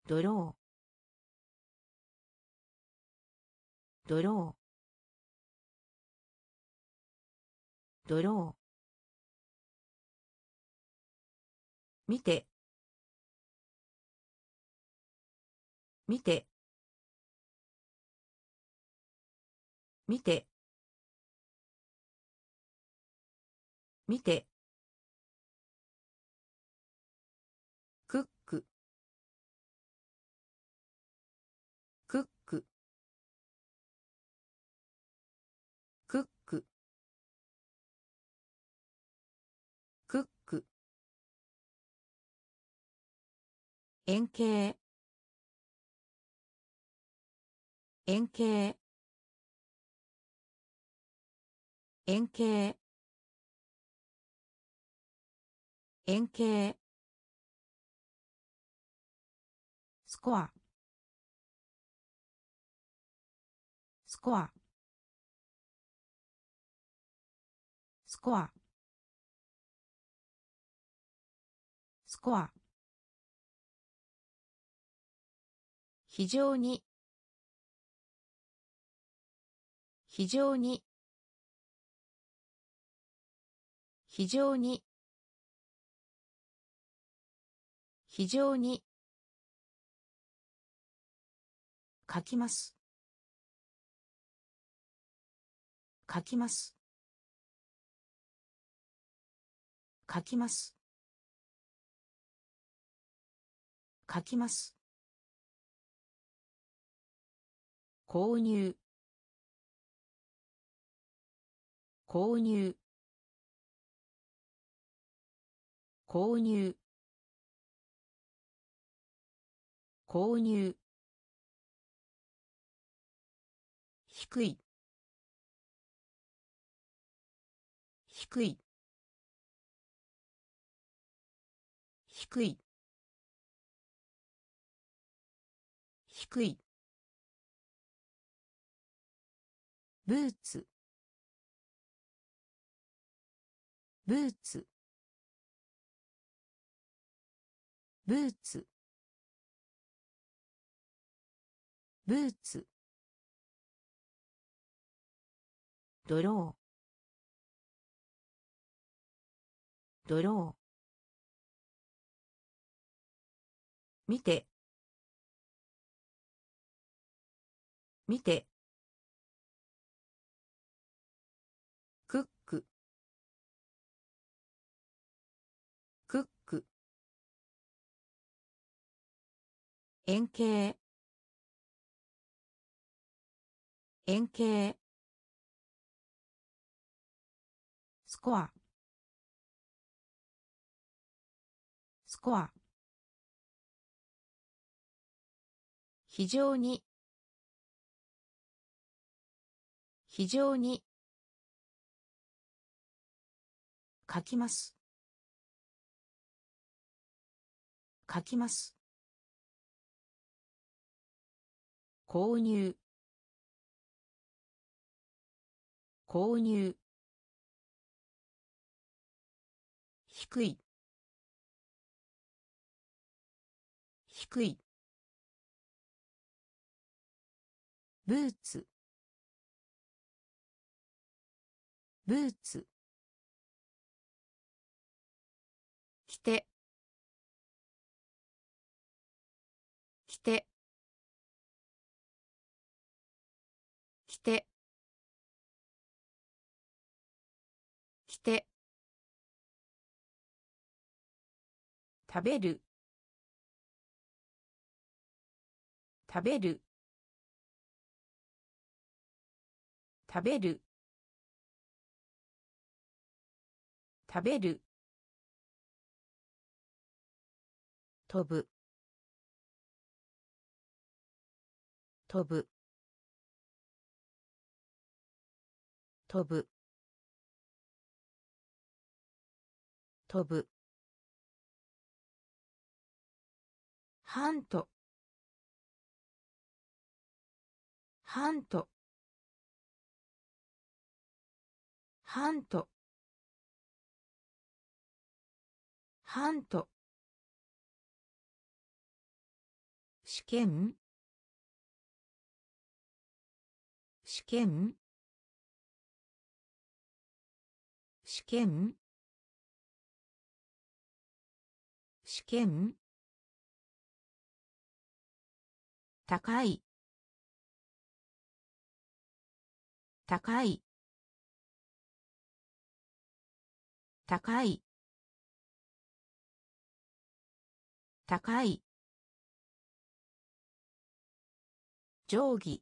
ドロー。ドロー。見て。見て。見て。見て。円形。円形。円形。円形。スコア。スコア。スコア。スコア。非常に。非常に。非常に。非常に。書きます。書きます。書きます。書きます。購入。購入。購入。購入。低い。低い。低い。低い。ブーツ。ブーツ。ブーツ。ブーツ。ドロー。ドロー。見て。見て。円形。円形。スコア。スコア。非常に。非常に。書きます。書きます。購入。購入。低い。低い。ブーツ。ブーツ。着て。着て。て。着て。食べる。食べる。食べる。食べる。飛ぶ。飛ぶ。飛ぶ。飛ぶ。ハント。ハント。ハント。ハント。試験？試験？試験？試験？高い。高い。高い。高い。定規。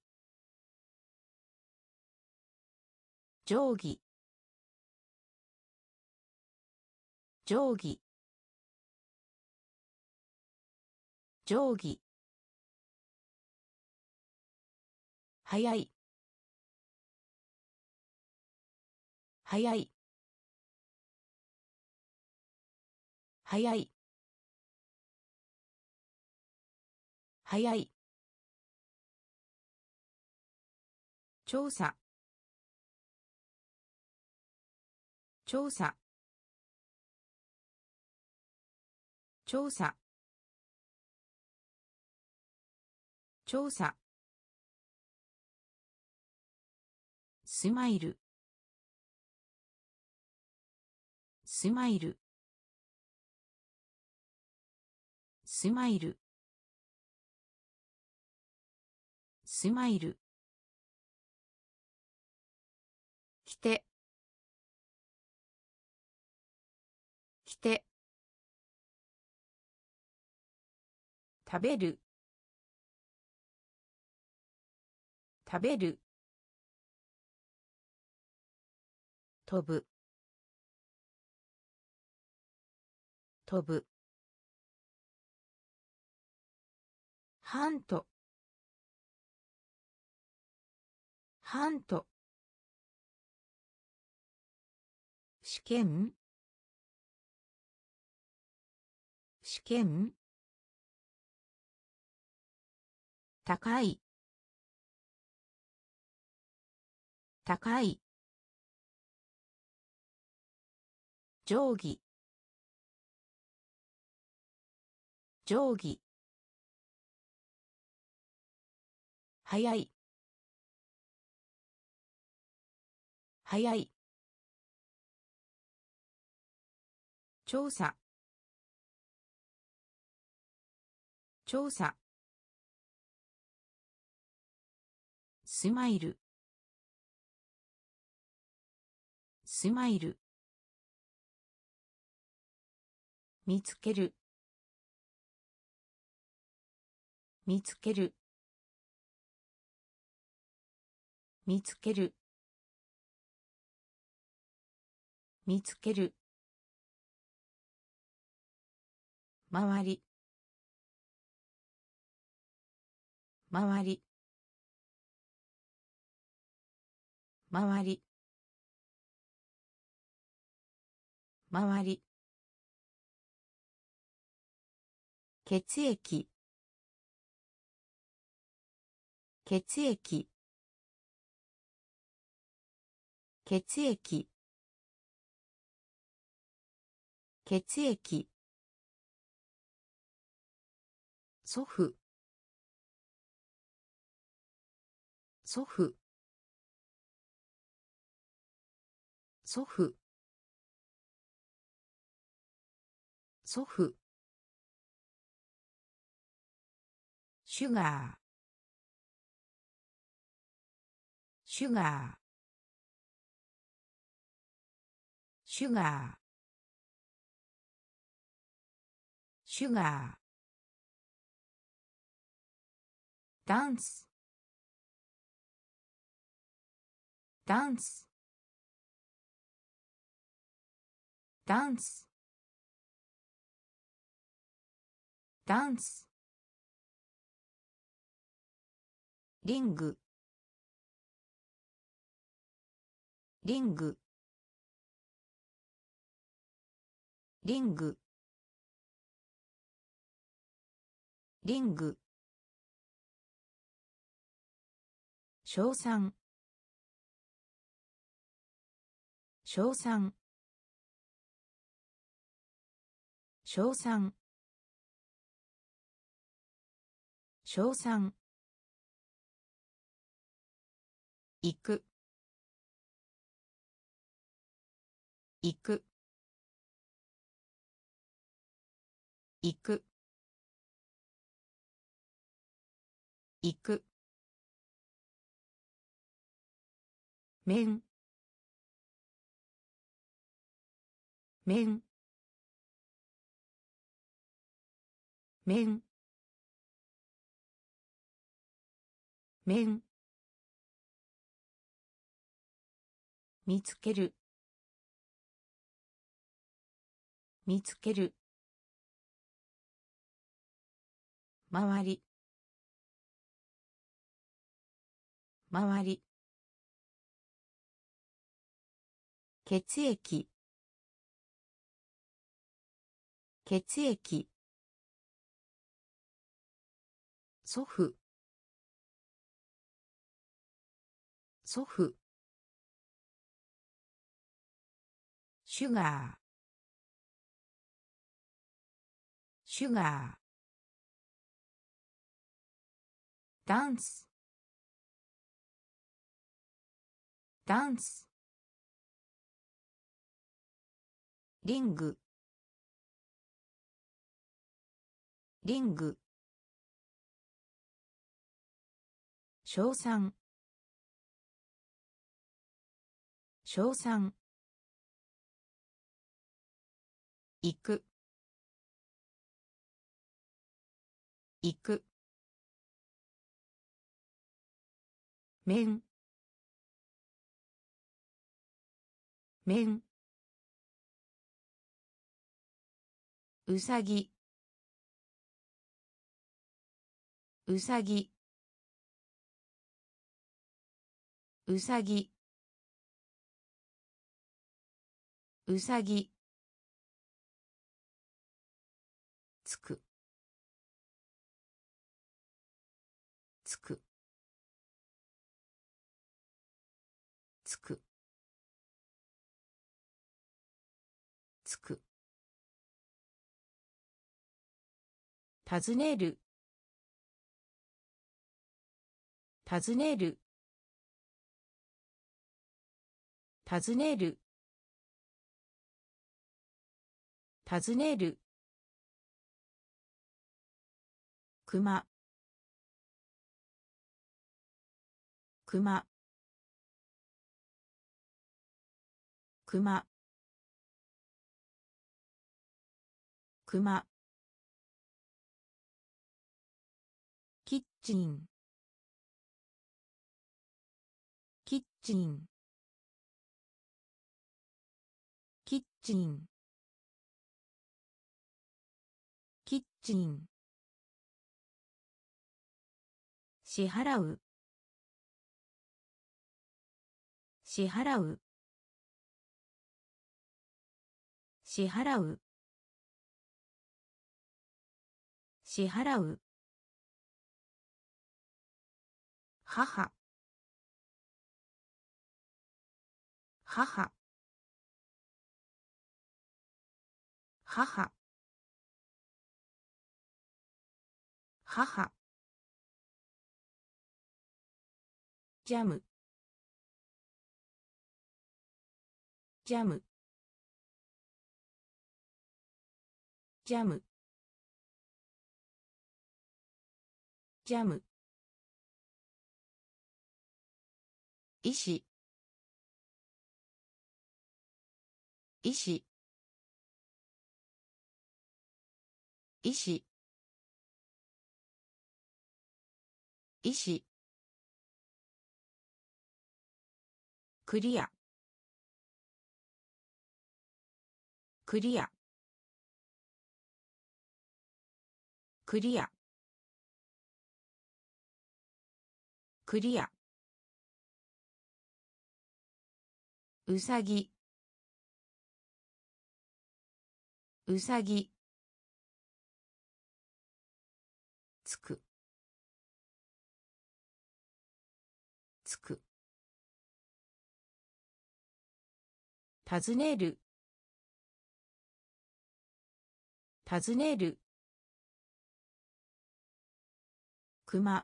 定規。定規定規早い。早い。早い。早い。調査。調査。調査。調査。スマイル。スマイル。スマイル。スマイル。きて。きて。食べる。食べる。飛ぶ。飛ぶ。ハント。ハント。試験。試験。高い。高い。定規。定規。早い。早い。調査。調査。スマイル。スマイル。見つける。見つける。見つける。見つける。周り。周り。周り。周り。血液。血液。血液。血液。祖父。祖父。祖父。祖父。シュガー。シュガー。シュガー。シュガー。ダンス。ダンス。ダンス。ダンス。リング。リング。リング。リング。称賛。称賛。称賛。称賛。行く。行く。行く。行く。面。面。面。面。見つける。見つける。周り。周り。血液。血液。祖父。祖父。シュガー。シュガー。ダンス。ダンス。リング。リング。称賛。称賛。行く。行く。面。面。うさぎ。うさぎ。うさぎ。うさぎ。つく。つく。つく。つく。尋ねる。尋ねる。尋ねる。尋ねる。くまくまくまくまキッチン。キッチン。チン。キッチン。支払う。支払う。支払う。支払う。母。母。母。母。ジャム。ジャム。ジャム。ジャム。医師。医師。医師医師クリア。クリア。クリア。クリア。うさぎ。うさぎ。つく。つく。尋ねる。尋ねる。熊。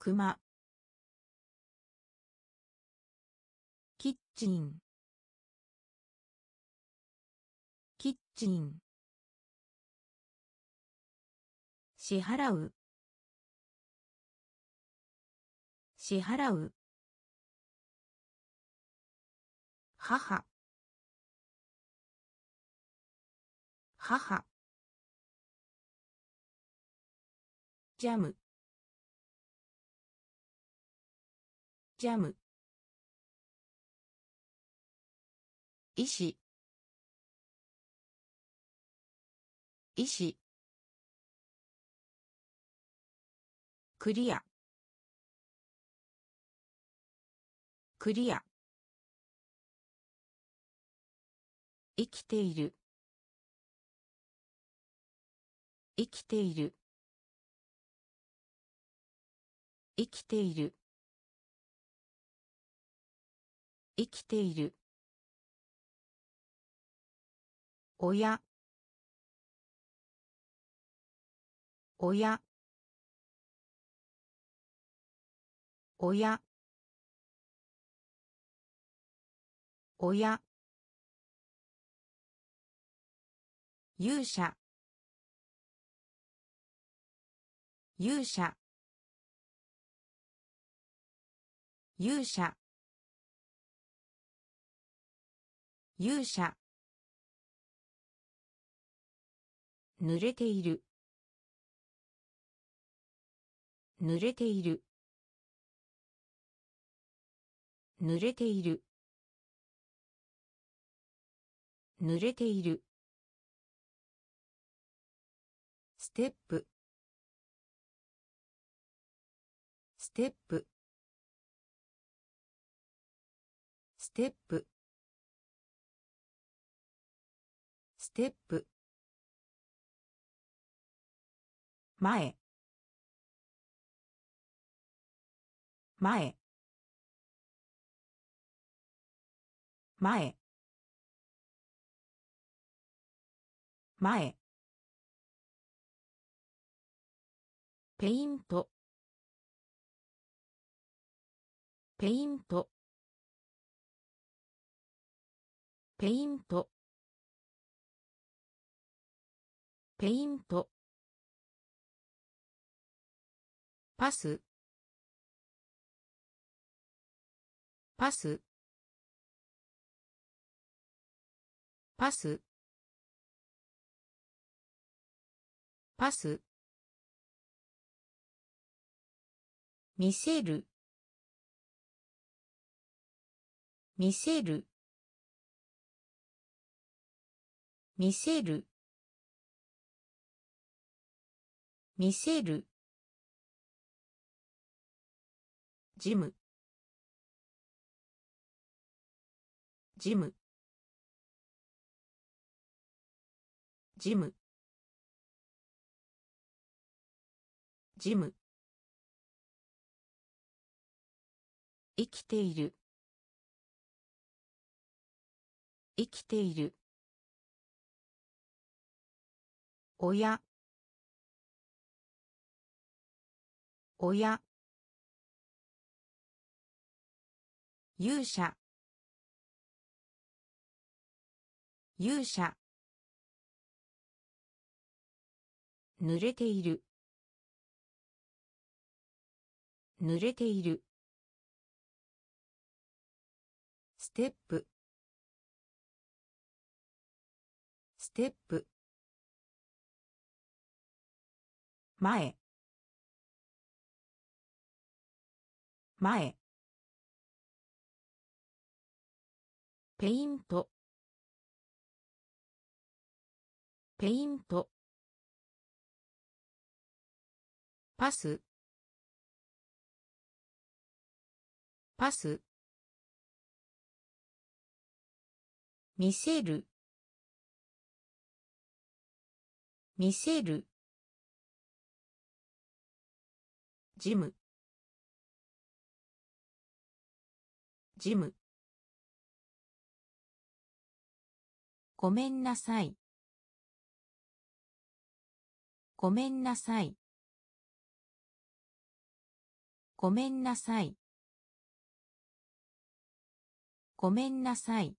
熊。キッチン。キッチン。支払う。支払う。母。母。ジャム。ジャム。医師。医師。クリア。クリア。生きている。生きている。生きている。生きている。親。親。親。親。勇者。勇者。勇者。勇者。濡れている。濡れている。濡れている。濡れている。ステップ。ステップ。ステップ。ステップ。前。前。前。前。ペイント。ペイント。ペイント。ペイント。パス。パス。パス。パス。見せる。見せる。見せる。見せる。ジム。ジム。ジム。ジム。生きている。生きている。親。親。勇者。勇者。濡れている。濡れている。ステップ。ステップ。前。前。ペイント。ペイント。パス。パス。見せる。見せる。ジム。ジム。ごめんなさい。ごめんなさい。ごめんなさい。ごめんなさい。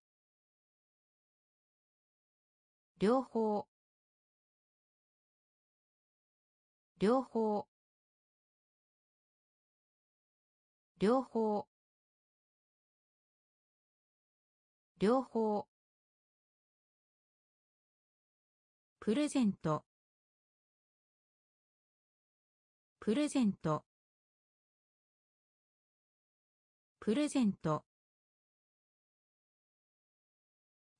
両方。両方。両方。両方。プレゼント。プレゼント。プレゼント。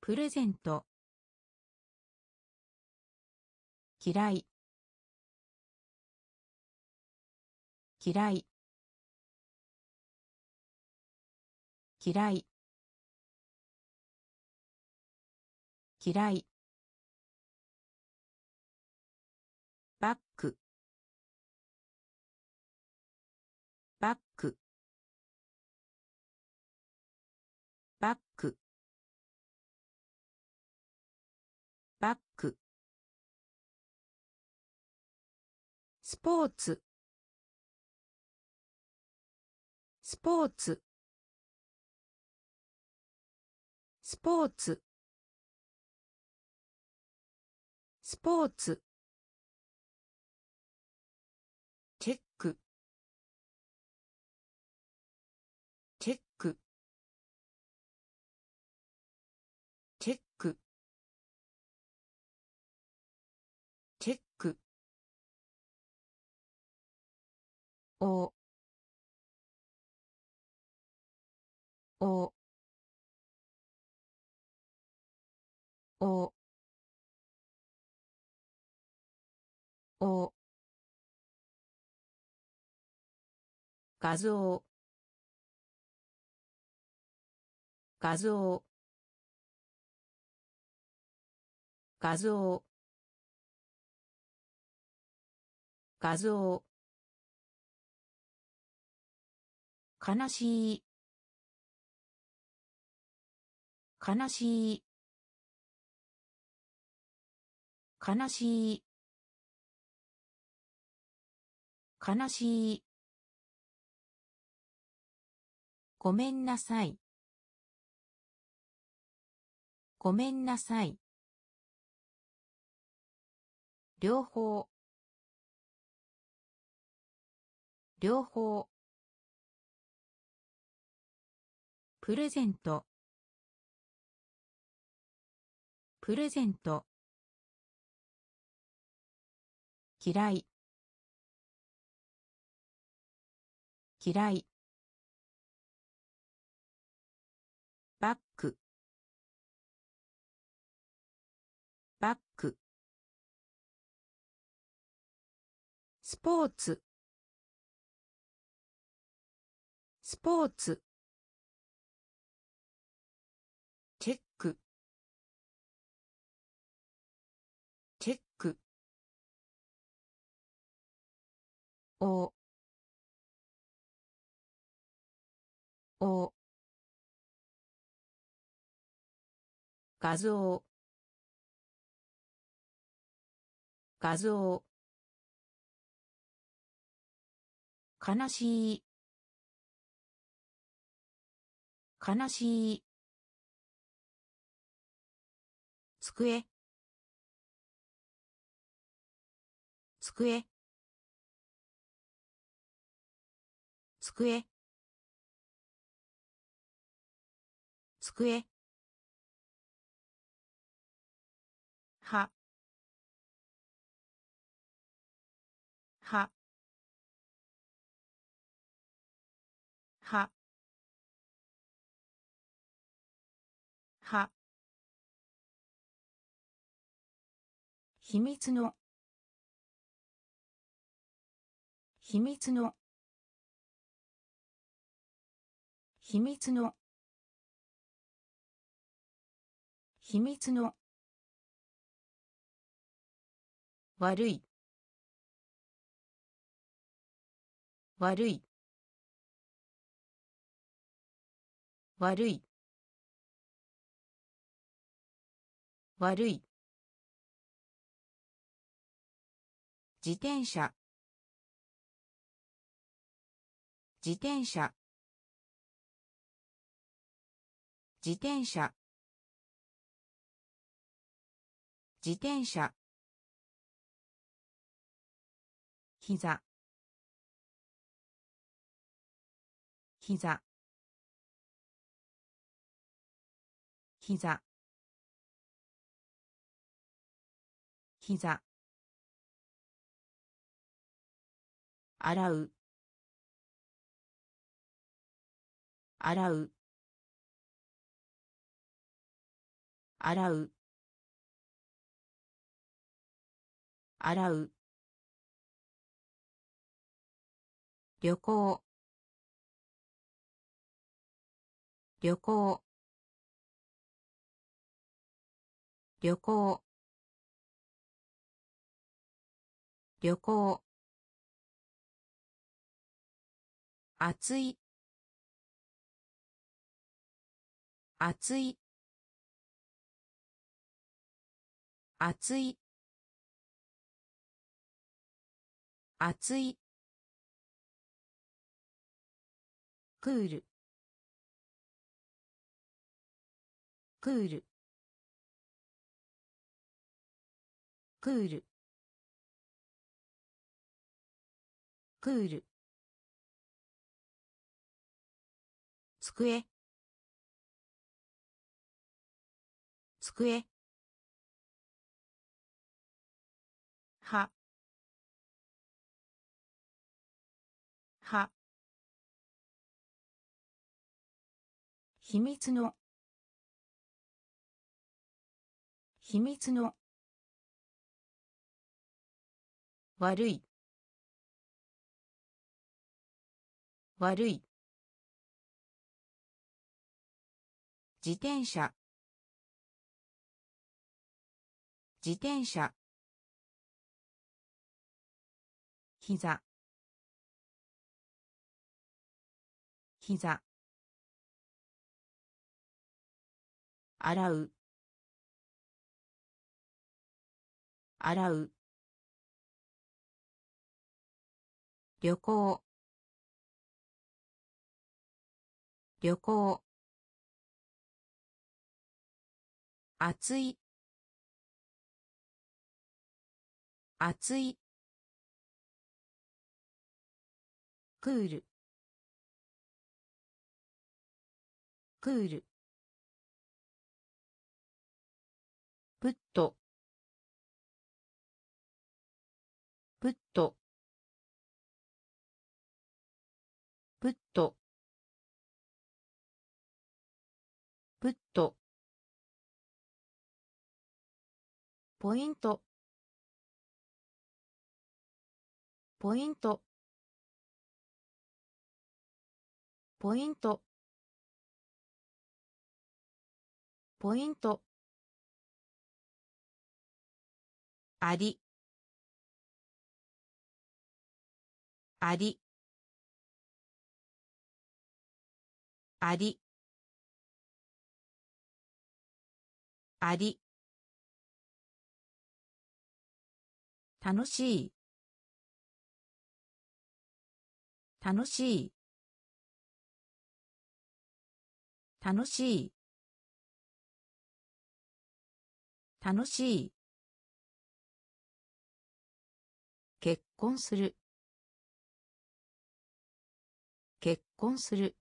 プレゼント。嫌い。嫌い。嫌い。嫌い。スポーツ。スポーツ。スポーツ。スポーツ。おおおお画像。画像。画像。画像。悲しい。悲しい。悲しい。悲しい。ごめんなさい。ごめんなさい。両方。両方。プレゼント。プレゼント。嫌い。嫌い。バック。バック。スポーツ。スポーツ。おお画像画像悲しい悲しい机。机。机。机。は。は。は。は。秘密の。秘密の。秘密の。秘密の。悪い。悪い。悪い。悪い。自転車。自転車。自転車。自転車。膝。膝。膝。膝。洗う。洗う。洗う。洗う。旅行。旅行。旅行。旅行。暑い。暑い。暑い。暑い。クール。クール。クール。クール。机。机。秘密の。秘密の。悪い。悪い。自転車。自転車。膝。膝。洗う。洗う。旅行。旅行。暑い。暑い。クール。クール。プット。プット。プット。プット。ポイント。ポイント。ポイント。ポイント。あり。あり。あり。あり。楽しい。楽しい。楽しい。楽しい。婚する。結婚する。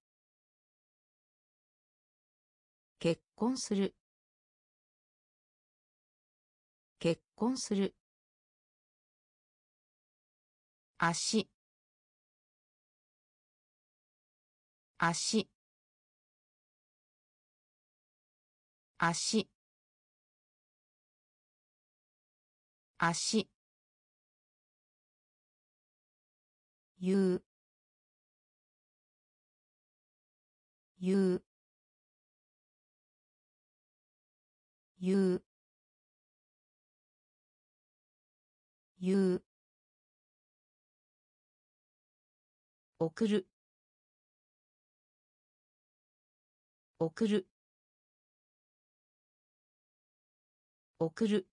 結婚する。結婚する。足。足。足。足。言う。言う。言う。言う。送る。送る。送る。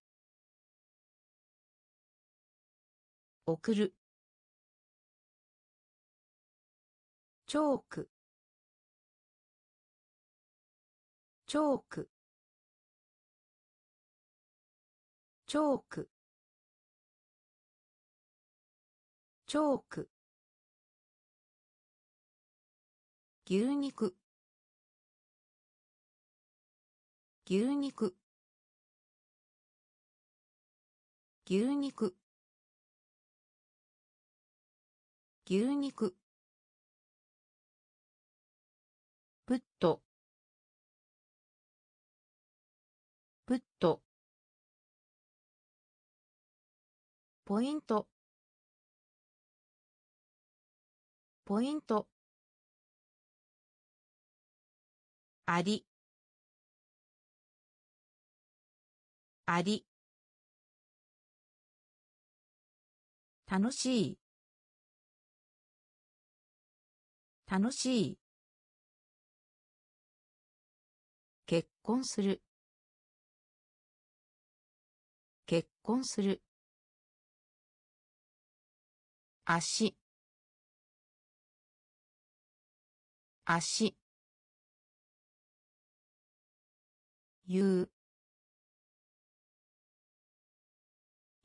送る。チョーク。チョーク。チョーク。チョーク。牛肉。牛肉。牛肉。牛肉。プット。プット。ポイント。ポイント。ありあり楽しい。楽しい。婚する。結婚する。足。足。言う。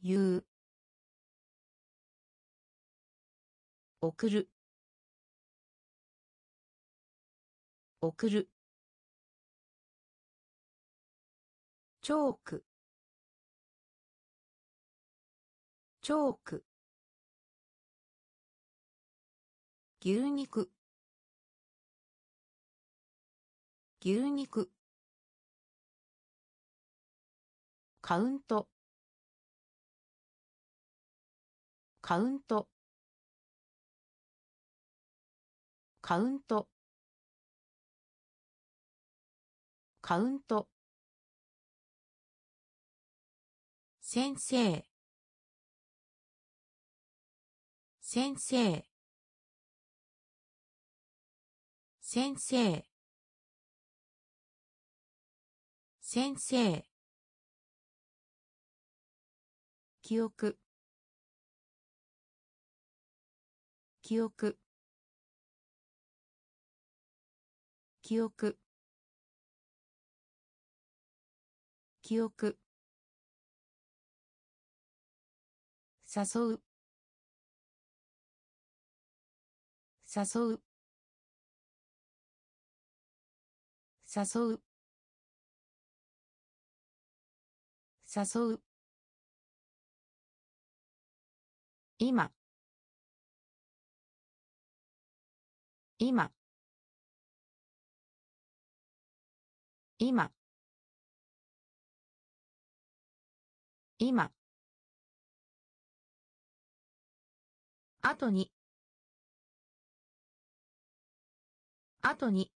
言う。送る。送る。チョーク。チョーク。牛肉。牛肉。カウント。カウント。カウント。カウント。先生。先生。先生。先生。記憶。記憶。記憶。記憶。誘う。誘う。誘う。誘う。今。今。今。今。後に。後に。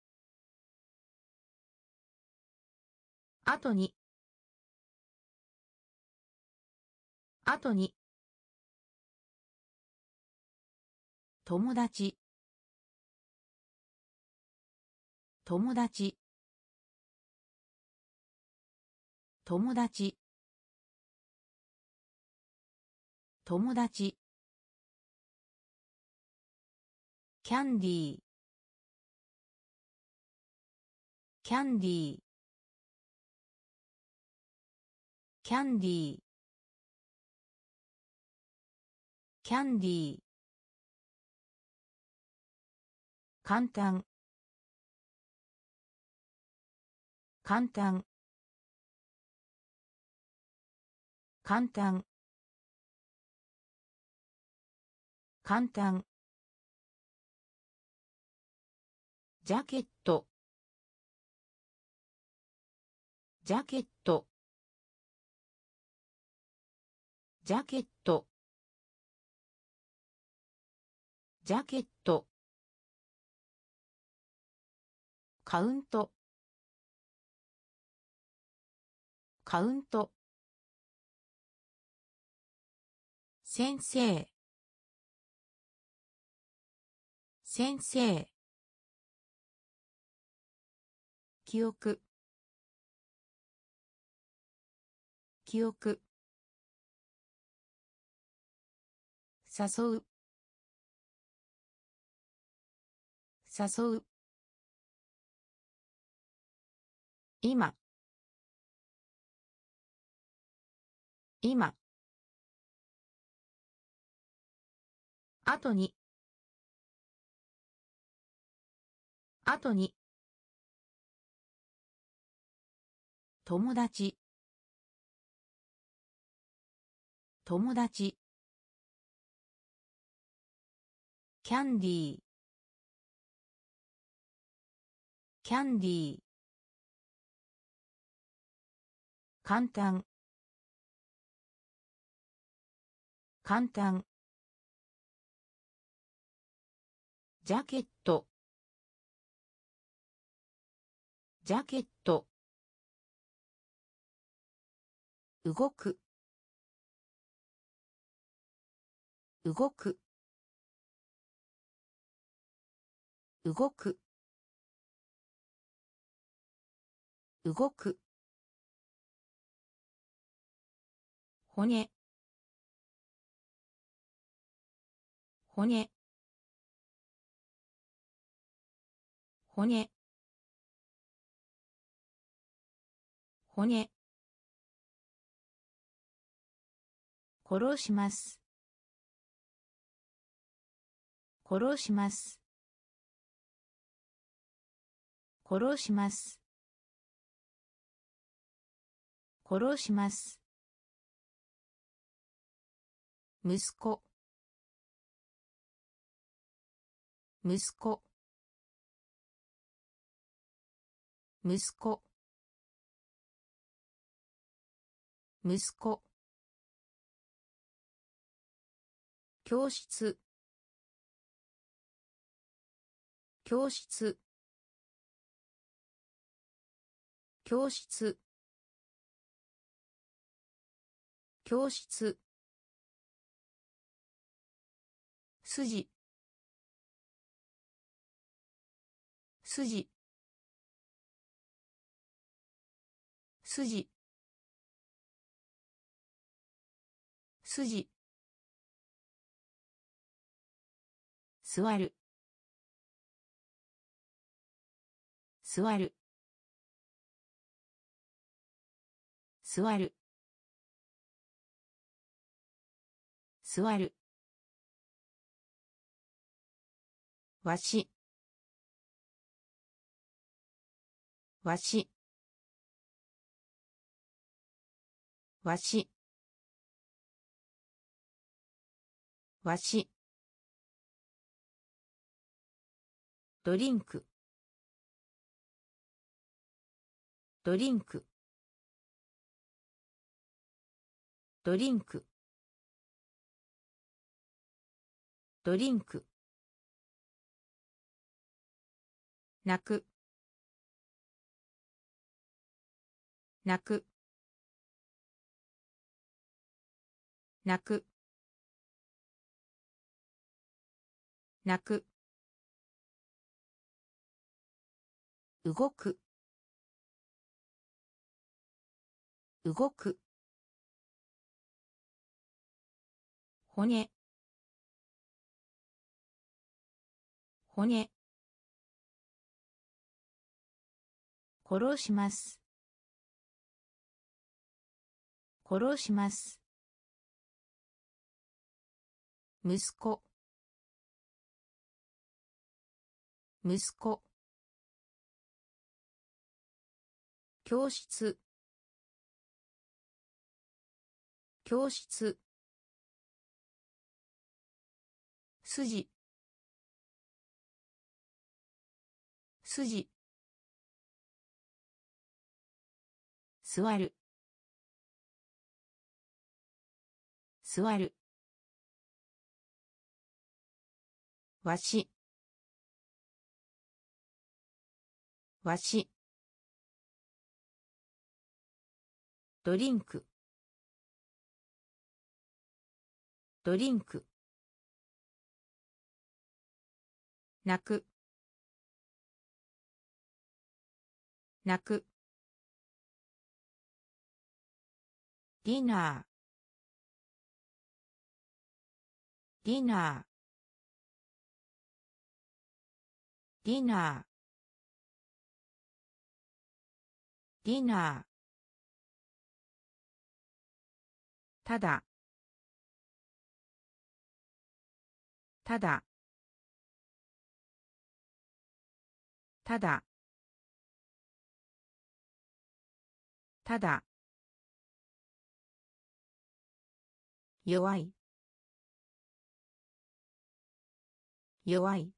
後に。後に。友達。友達。友達。友達。キャンディー。キャンディー。キャンディー。キャンディー。簡単。簡単。簡単。簡単。ジャケット。ジャケット。ジャケット。ジャケット。カウント。カウント。先生。先生。記憶。記憶。誘う。誘う。今。今。後に。後に。友達。友達。キャンディー。キャンディー。簡単。簡単。ジャケット。ジャケット。動く。動く。動く。動く。骨。骨。骨。骨。殺します。殺します。殺します。殺します。息子。息子。息子。息子。教室。教室。教室。教室。筋。筋。筋。筋。座る。座る。座る。座る。わし。わし。わし。わし。ドリンク。ドリンク。ドリンク。ドリンク。泣く。泣く。泣く。泣く。動く。動く。骨。骨。殺します。殺します。息子。息子。教室。教室。筋。筋。座る。座る。わし。わし。ドリンク。ドリンク。泣く。泣く。ディナー。ディナー。ディナー。ディナー。ただ。ただ。ただ。ただ。弱い。弱い。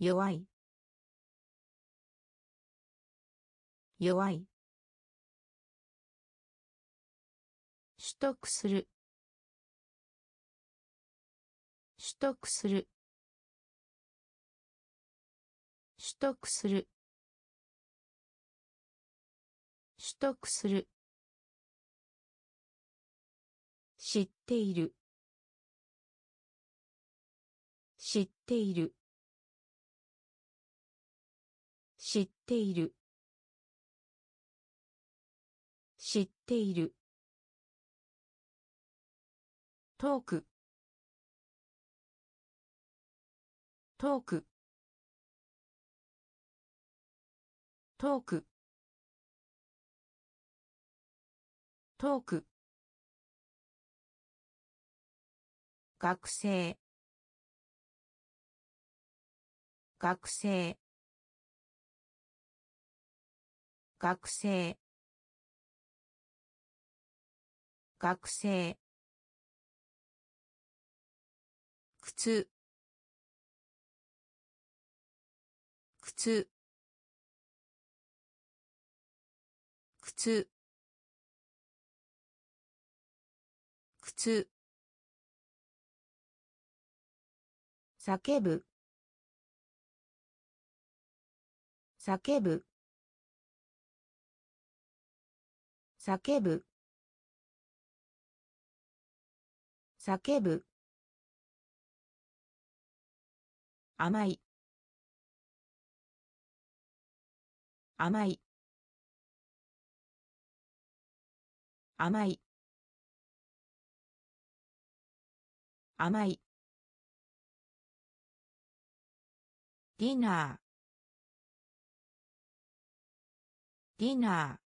弱い。弱い。取得する。取得する。取得する。取得する。知っている。知っている。知っている。知っている。トーク。トーク。トーク。トーク。学生。学生。学生。学生。靴。靴。靴。靴。叫ぶ。叫ぶ。叫ぶ。叫ぶ。甘い。甘い。甘い。甘い。ディナー。ディナー。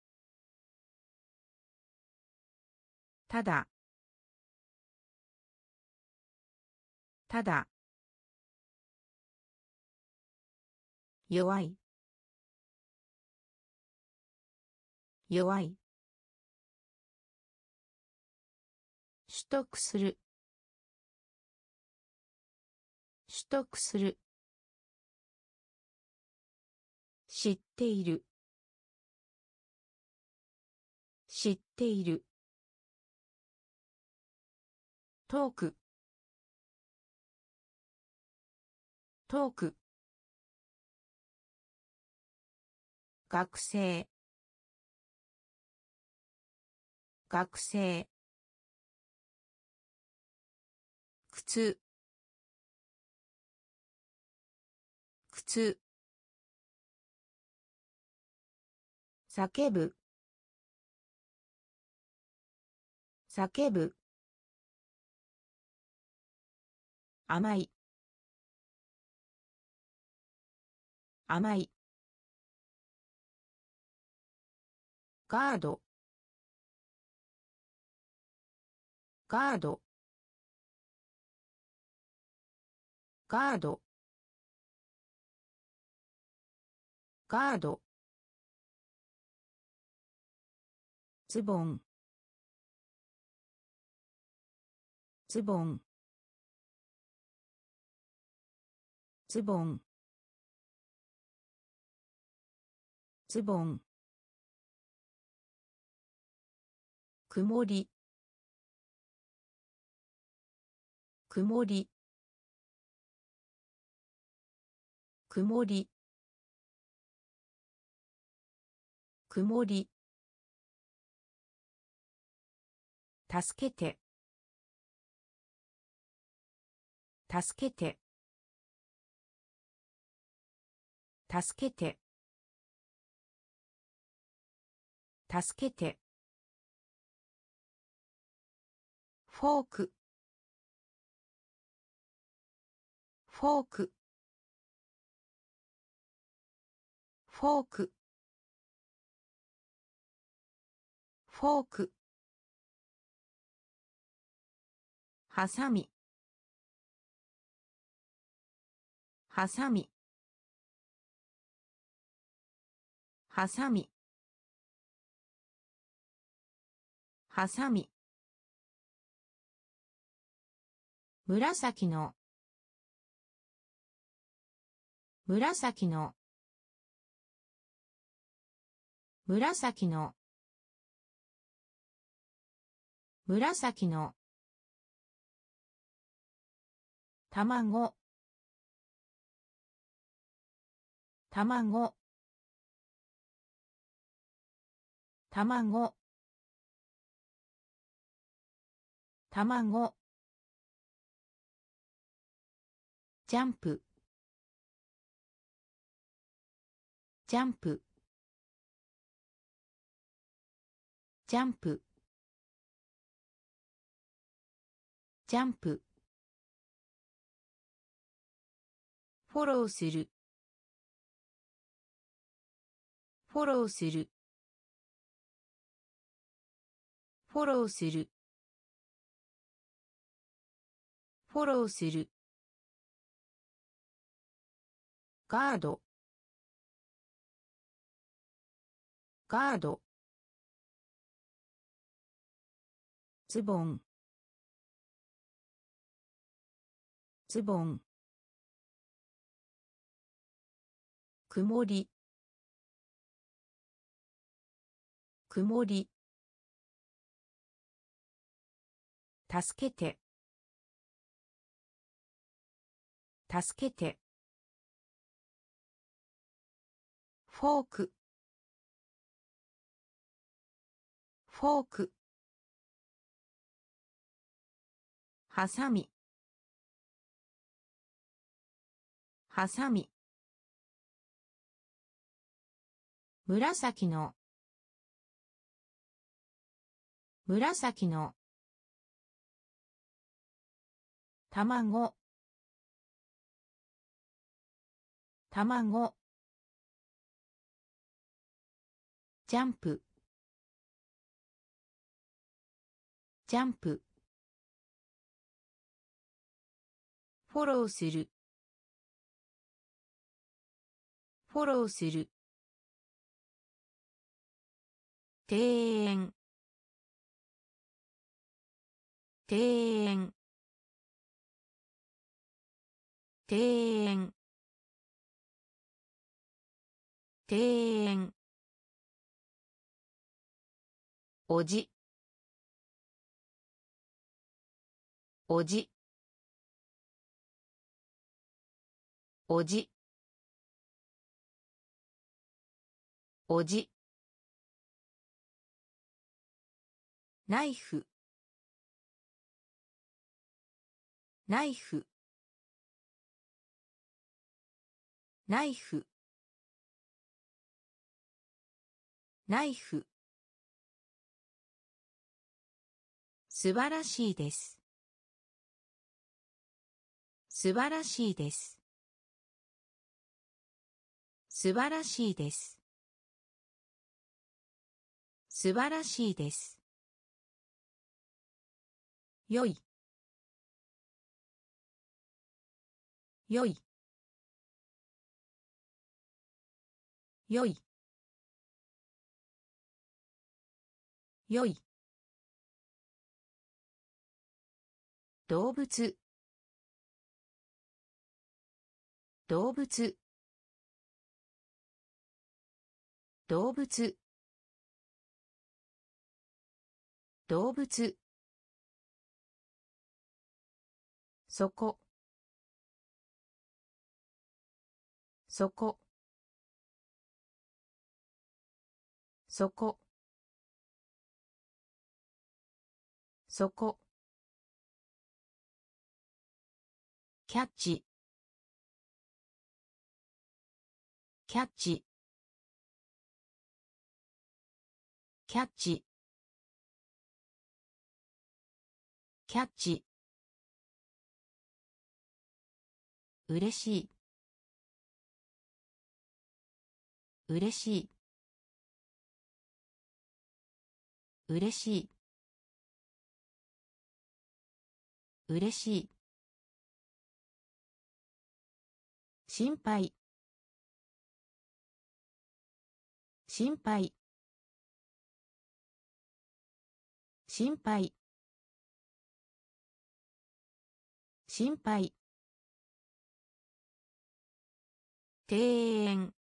ただ。ただ。弱い。弱い。取得する。取得する。知っている。知っている。トークトーク学生。学生。靴。靴。叫ぶ。叫ぶ。甘い。甘い。ガード。ガード。ガード。ガード。ズボンズボン。ズボン。ズボン。曇り。曇り。曇り。曇り。助けて。助けて。助けて。助けて。フォーク。フォーク。フォーク。フォーク。はさみはさみはさみはさみ紫の。紫の。紫の。紫の。卵。卵。卵。卵。ジャンプ。ジャンプ。ジャンプ。ジャンプ。フォローする。フォローする。フォローする。フォローする。ガード。ガード。ズボン。ズボン。曇り。曇り。助けて。助けて。フォーク。フォーク。はさみはさみ紫の。紫の。卵。卵。ジャンプ。ジャンプ。フォローする。フォローする。庭園。庭園。庭園。庭園。おじおじおじおじナイフ。ナイフ。ナイフ。ナイフ。素晴らしいです。素晴らしいです。素晴らしいです。素晴らしいです。よい。よい。よい。よい。動物。動物。動物。動物。そこそこそこそこキャッチ。キャッチ。キャッチ。キャッチ。嬉しい。嬉しい。嬉しい。嬉しい。心配。心配。心配。心配。庭園。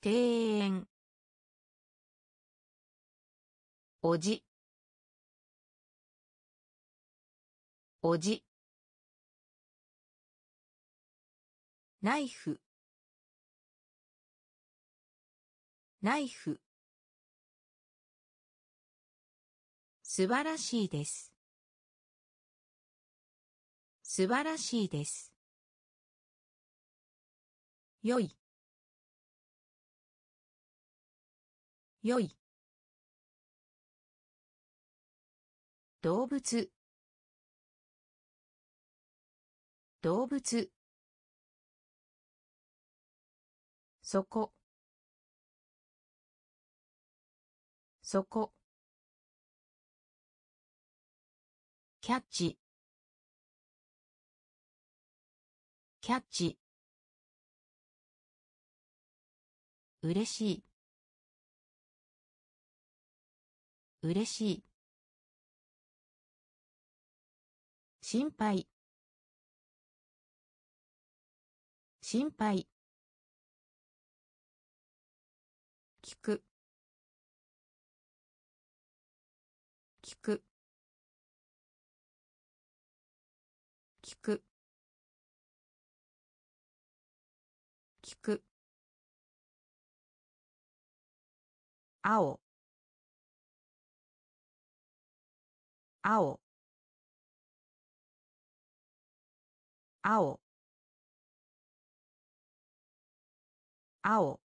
庭園。おじ。おじ。ナイフ。ナイフ。素晴らしいです。素晴らしいです。よい。よい。動物。動物。そこ。そこ。キャッチ。キャッチ。嬉しい。嬉しい。心配。心配。青。青。青。青。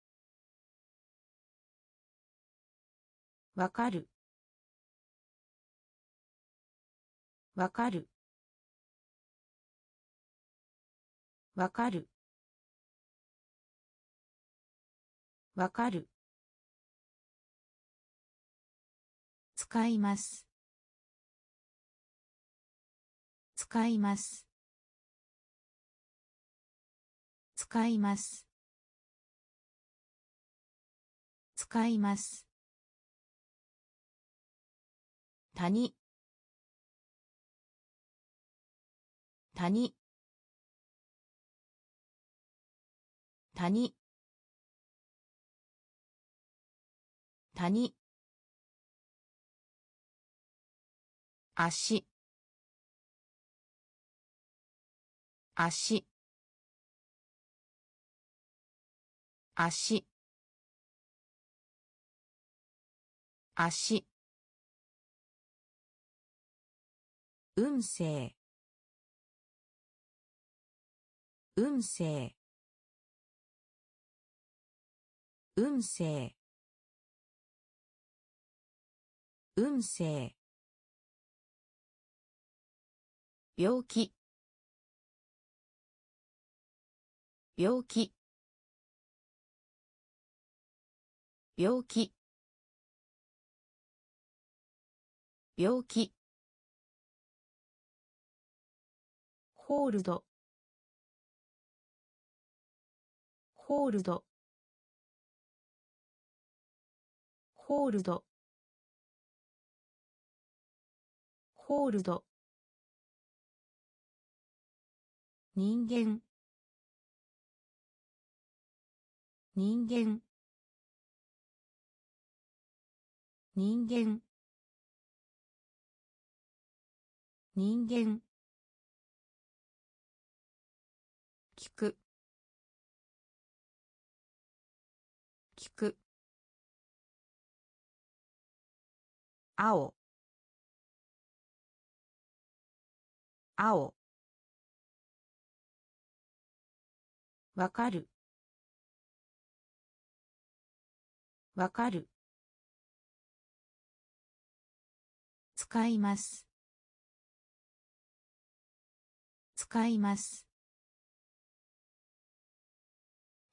わかる。わかる。わかる。わかる。使います。使います。使います。使います。谷。谷。谷。谷。足。足。足。足。運勢。運勢。運勢。運勢。病気。病気。病気。病気。ホールド。ホールド。ホールド。ホールド。人間。人間。人間。人間。聞く。聞く。青。青。わかる。わかる。使います。使います。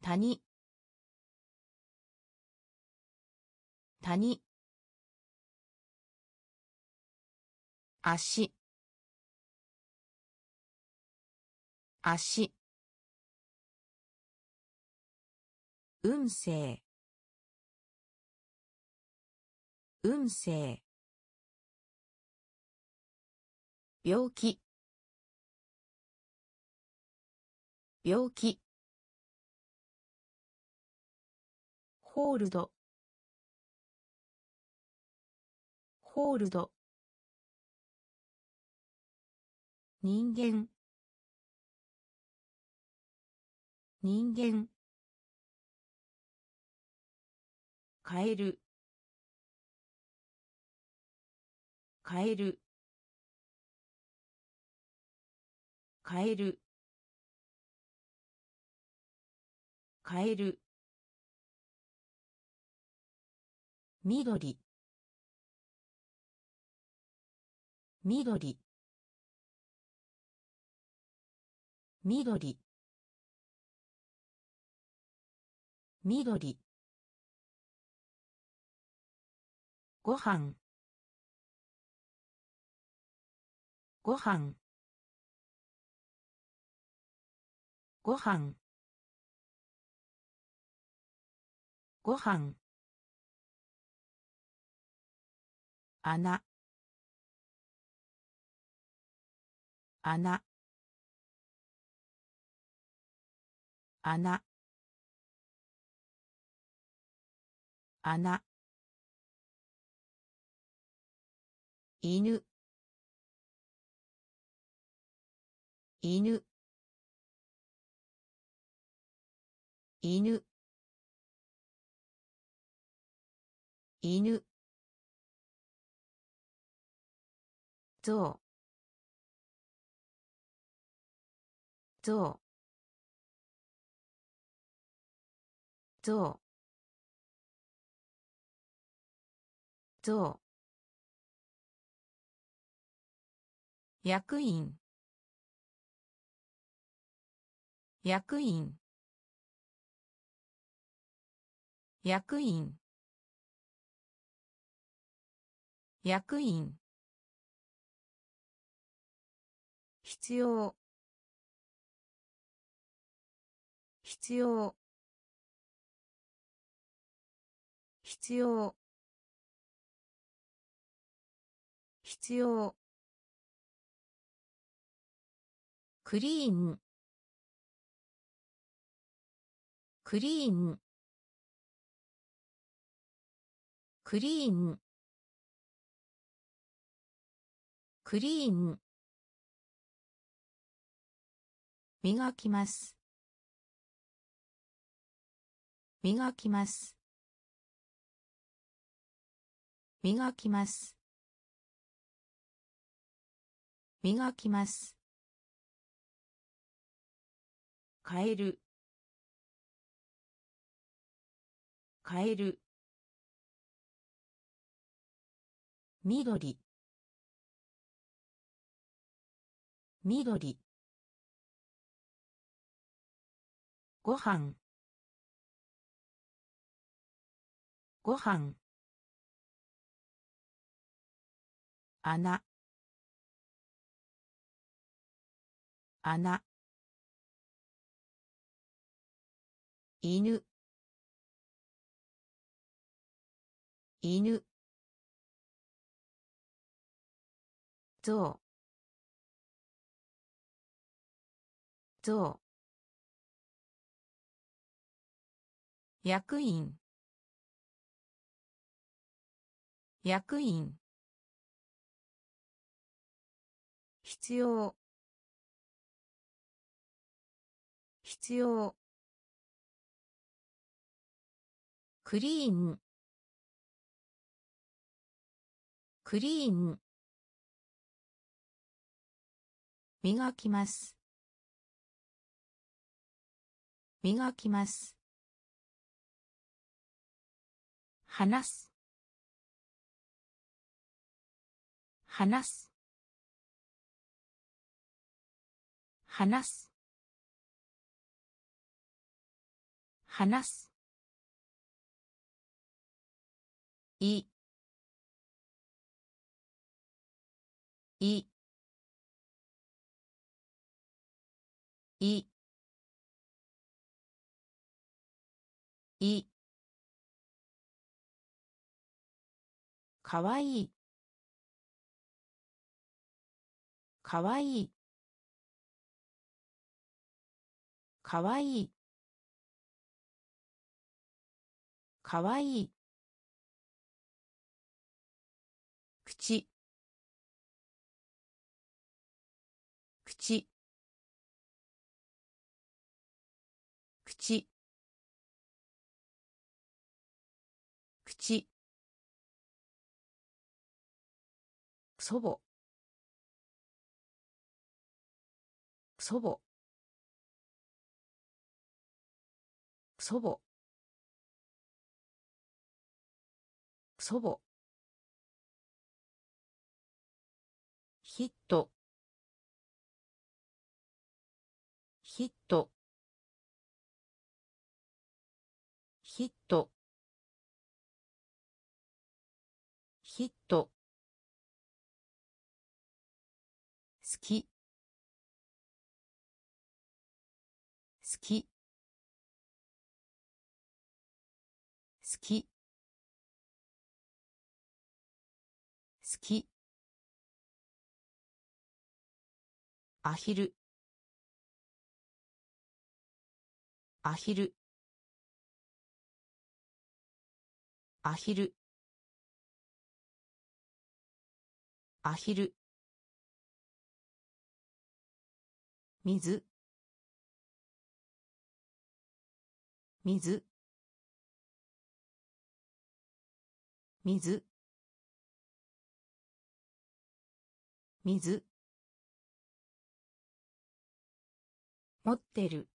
谷。谷。足。足。運勢。運勢。病気。病気。ホールド。ホールド。人間。人間。カエルカエルカエルカエル緑。緑。緑。緑。ご飯。ご飯。ご飯。ご飯。穴。穴。穴。穴。犬。犬。犬。犬。ゾウゾウ役員。役員。役員。役員。必要。必要。必要。必要。クリーン。クリーン。クリーン。クリーン。磨きます。磨きます。磨きます。磨きます。カエルカエル緑。緑。ご飯。ご飯。穴。穴。犬。犬。ゾウゾウ役員。役員。必要。必要。クリーン。クリーン。磨きます。磨きます。話す。話す。話す。話す。い。い。い。い。かわいい。かわいい。かわいい。かわいい。口。口。口。口。祖母。祖母。祖母。祖母。ヒット。ヒット。ヒット。ヒット。アヒル。アヒル。アヒル。アヒル。水。水。水。水。持ってる。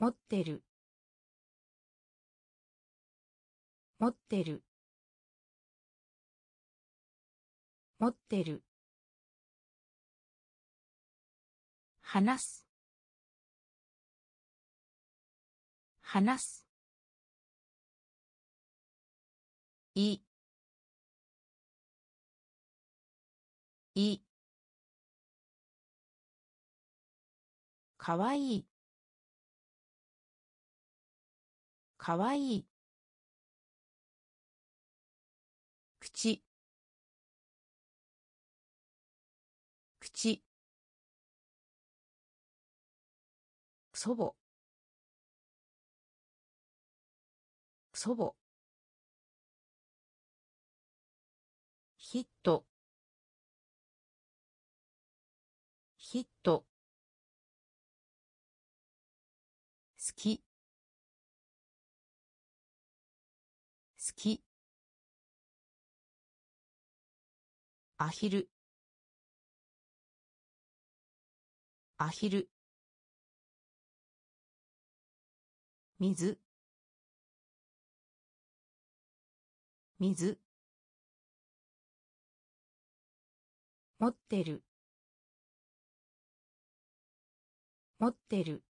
持ってる。持ってる。持ってる。話す。話す。い。い。かわい。いかわいい。口。口。祖母。祖母。ヒット。ヒット。アヒル。アヒル。水。水。持ってる。持ってる。